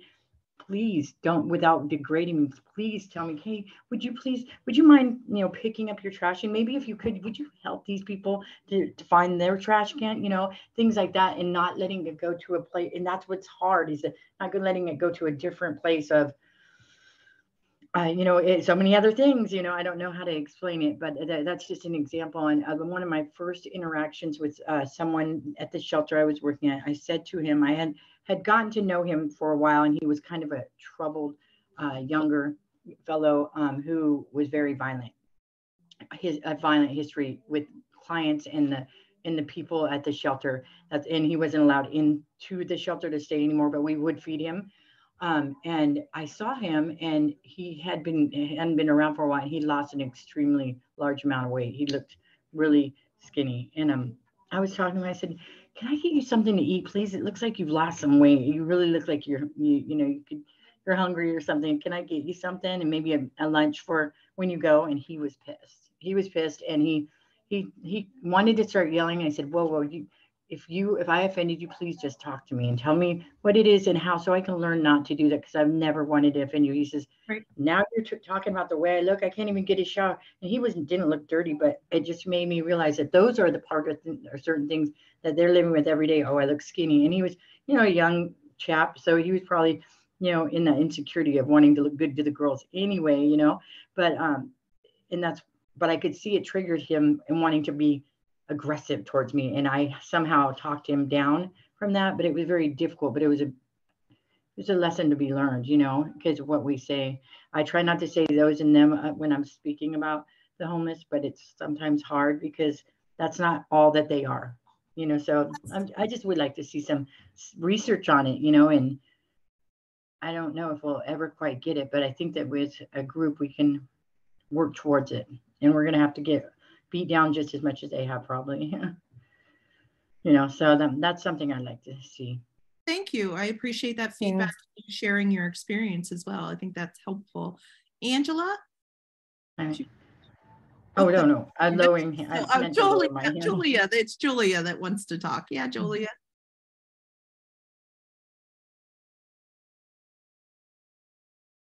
Speaker 3: please don't without degrading me please tell me hey would you please would you mind you know picking up your trash? And maybe if you could would you help these people to, to find their trash can? You know things like that and not letting it go to a place and that's what's hard is that not good letting it go to a different place of you know, it, so many other things, you know, I don't know how to explain it, but th- that's just an example. And uh, one of my first interactions with uh, someone at the shelter I was working at, I said to him, I had had gotten to know him for a while, and he was kind of a troubled uh, younger fellow um, who was very violent. His a violent history with clients and the and the people at the shelter. That's and he wasn't allowed into the shelter to stay anymore, but we would feed him um, and I saw him, and he had been hadn't been around for a while. He lost an extremely large amount of weight. He looked really skinny. And um, I was talking to him. I said, "Can I get you something to eat, please? It looks like you've lost some weight. You really look like you're you you know you could you're hungry or something. Can I get you something and maybe a, a lunch for when you go?" And he was pissed. He was pissed, and he he he wanted to start yelling. I said, "Whoa, whoa, you." If you if i offended you please just talk to me and tell me what it is and how so i can learn not to do that because i've never wanted to offend you. He says right. now you're t- talking about the way i look i can't even get a shower and he wasn't, didn't look dirty but it just made me realize that those are the part of th- or certain things that they're living with every day. Oh i look skinny. And he was you know a young chap so he was probably you know in that insecurity of wanting to look good to the girls anyway you know? But um and that's but i could see it triggered him and wanting to be aggressive towards me and i somehow talked him down from that but it was very difficult but it was a it was a lesson to be learned you know because what we say. I try not to say those and them uh, when i'm speaking about the homeless but it's sometimes hard because that's not all that they are you know so I'm, i just would like to see some research on it you know and i don't know if we'll ever quite get it but i think that with a group we can work towards it and we're going to have to get beat down just as much as they have probably. <laughs> you know, so that, that's something I'd like to see.
Speaker 2: Thank you. I appreciate that feedback, yeah. sharing your experience as well. I think that's helpful. Angela?
Speaker 3: I, oh, no, no. <laughs> I'm lowering. I
Speaker 2: oh, Julia, Julia, it's Julia that wants to talk. Yeah, mm-hmm. Julia.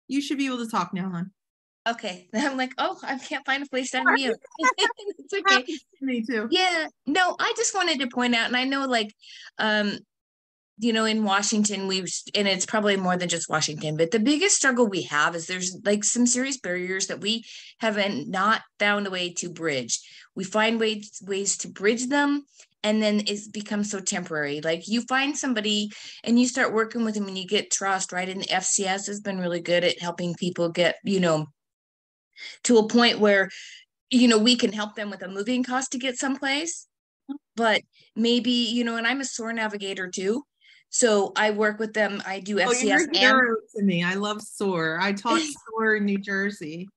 Speaker 2: You should be able to talk now, hon.
Speaker 4: Okay. <laughs> I'm like, oh, I can't find a place to unmute. <laughs> <laughs> it's okay.
Speaker 2: Me too.
Speaker 4: Yeah. No, I just wanted to point out, and I know like um, you know, in Washington, we've, and it's probably more than just Washington, but the biggest struggle we have is there's like some serious barriers that we haven't not found a way to bridge. We find ways ways to bridge them, and then it's become so temporary. Like you find somebody and you start working with them, and you get trust, right? And the FCS has been really good at helping people get, you know, to a point where you know we can help them with a moving cost to get someplace but maybe you know and i'm a SOAR navigator too so i work with them i do fcs oh, you're
Speaker 2: a hero to me i love SOAR i taught <laughs> SOAR in new jersey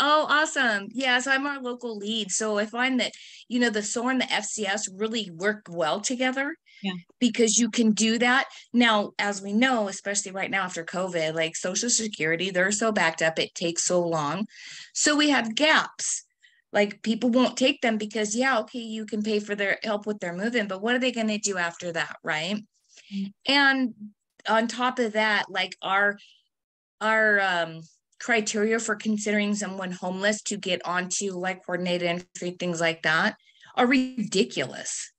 Speaker 4: Oh, awesome. Yeah. So I'm our local lead. So I find that, you know, the SOAR and the FCS really work well together yeah. because you can do that. Now, as we know, especially right now after COVID, like Social Security, they're so backed up, it takes so long. So we have gaps. Like people won't take them because, yeah, okay, you can pay for their help with their moving, but what are they going to do after that? Right. Mm-hmm. And on top of that, like our, our, um, criteria for considering someone homeless to get onto like coordinated entry, things like that, are ridiculous.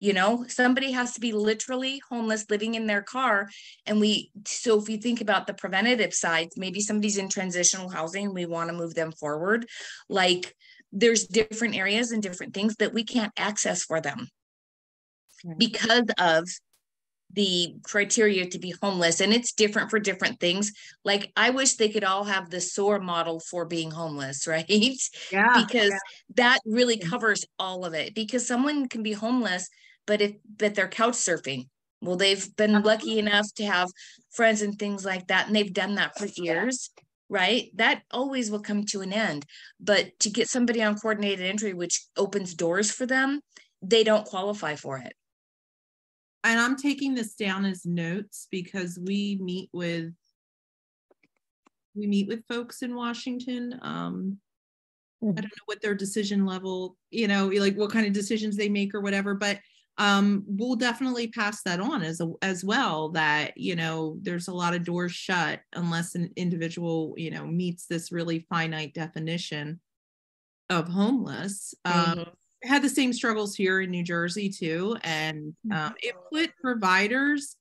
Speaker 4: You know, somebody has to be literally homeless living in their car. And we, so if you think about the preventative side, maybe somebody's in transitional housing, we want to move them forward. Like there's different areas and different things that we can't access for them because of the criteria to be homeless and it's different for different things like i wish they could all have the SOAR model for being homeless <laughs> right
Speaker 2: yeah
Speaker 4: because
Speaker 2: yeah.
Speaker 4: that really covers all of it because someone can be homeless but if but they're couch surfing. Well they've been lucky enough to have friends and things like that and they've done that for years right? That always will come to an end. But to get somebody on coordinated entry which opens doors for them they don't qualify for it.
Speaker 2: And I'm taking this down as notes because we meet with we meet with folks in Washington. Um, mm-hmm. I don't know what their decision level, you know, like what kind of decisions they make or whatever, but um, we'll definitely pass that on as a, as well. That you know, there's a lot of doors shut unless an individual, you know, meets this really finite definition of homeless. Um, mm-hmm had the same struggles here in New Jersey too, and um, it mm-hmm. put providers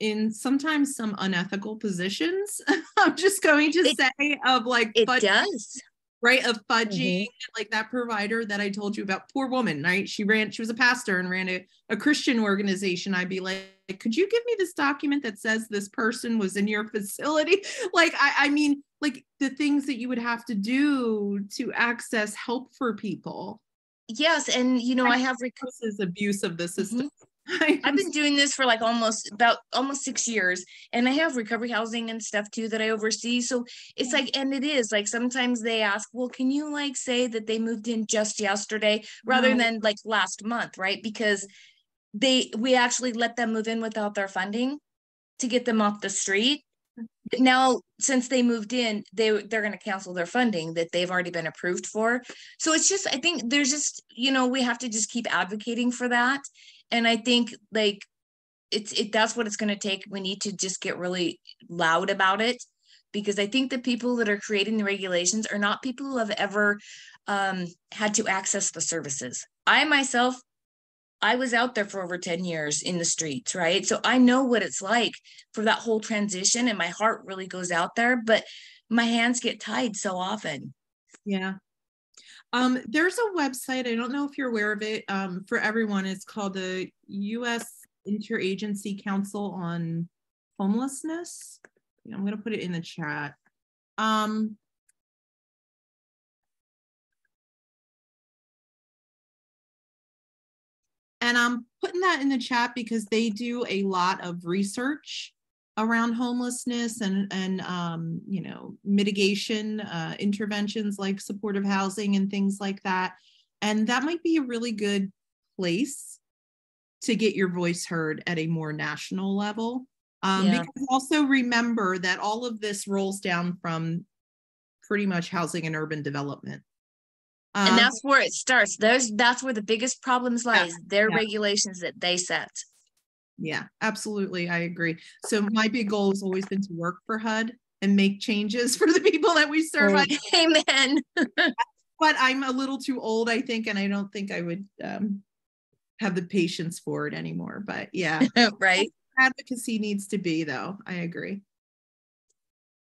Speaker 2: in sometimes some unethical positions. <laughs> I'm just going to
Speaker 4: It-
Speaker 2: say of like
Speaker 4: It
Speaker 2: fudging,
Speaker 4: does.
Speaker 2: Right of fudging mm-hmm. like that provider that I told you about. Poor woman, right? She ran. She was a pastor and ran a, a Christian organization. I'd be like, could you give me this document that says this person was in your facility? <laughs> Like, I, I mean, like the things that you would have to do to access help for people.
Speaker 4: Yes, and you know, I have rec-
Speaker 2: This abuse of the mm-hmm. system. <laughs>
Speaker 4: I've been doing this for like almost about almost six years, and I have recovery housing and stuff too that I oversee. So it's like, and it is like sometimes they ask, well, can you like say that they moved in just yesterday rather
Speaker 2: Right.
Speaker 4: than like last month, right? Because they we actually let them move in without their funding to get them off the street. Mm-hmm. Now, since they moved in, they they're going to cancel their funding that they've already been approved for. So it's just, I think there's just, you know, we have to just keep advocating for that and i think like it's it that's what it's going to take. We need to just get really loud about it because i think the people that are creating the regulations are not people who have ever um, had to access the services. I myself i was out there for over 10 years in the streets right? So i know what it's like for that whole transition and my heart really goes out there but my hands get tied so often.
Speaker 2: Yeah. Um, there's a website, I don't know if you're aware of it, um, for everyone. It's called the US Interagency Council on Homelessness. I'm gonna put it in the chat. Um, and I'm putting that in the chat because they do a lot of research around homelessness and and um, you know mitigation uh, interventions like supportive housing and things like that. And that might be a really good place to get your voice heard at a more national level. Um,
Speaker 4: Yeah.
Speaker 2: because also remember that all of this rolls down from pretty much housing and urban development.
Speaker 4: And
Speaker 2: Um,
Speaker 4: that's where it starts. There's that's where the biggest problems
Speaker 2: Yeah,
Speaker 4: lies their
Speaker 2: yeah.
Speaker 4: regulations that they set
Speaker 2: Yeah, absolutely. I agree. So my big goal has always been to work for HUD and make changes <laughs> for the people that we serve.
Speaker 1: Right.
Speaker 4: Amen <laughs>
Speaker 2: But I'm a little too old, I think, and I don't think I would um, have the patience for it anymore. But yeah, <laughs>
Speaker 4: right
Speaker 2: advocacy needs to be though. I agree.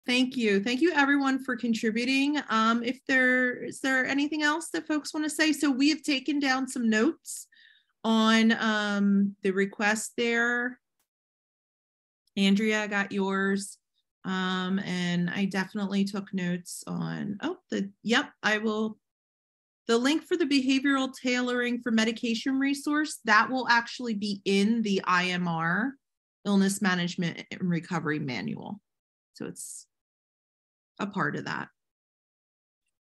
Speaker 2: Thank you. Thank you everyone for contributing. Um, if there is there anything else that folks want to say? So we have taken down some notes on um the request there. Andrea I got yours. Um, and I definitely took notes on, oh, the, yep, I will. The link for the behavioral tailoring for medication resource, that will actually be in the IMR, Illness Management and Recovery Manual. So it's a part of that.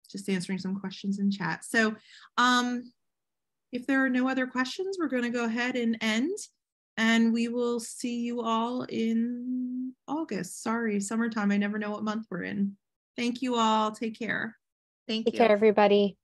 Speaker 2: Just answering some questions in chat. So um, if there are no other questions, we're going to go ahead and end. And we will see you all in August. Sorry, summertime. I never know what month we're in. Thank you all. Take care.
Speaker 4: thank
Speaker 1: Take
Speaker 4: you Take
Speaker 1: care, everybody.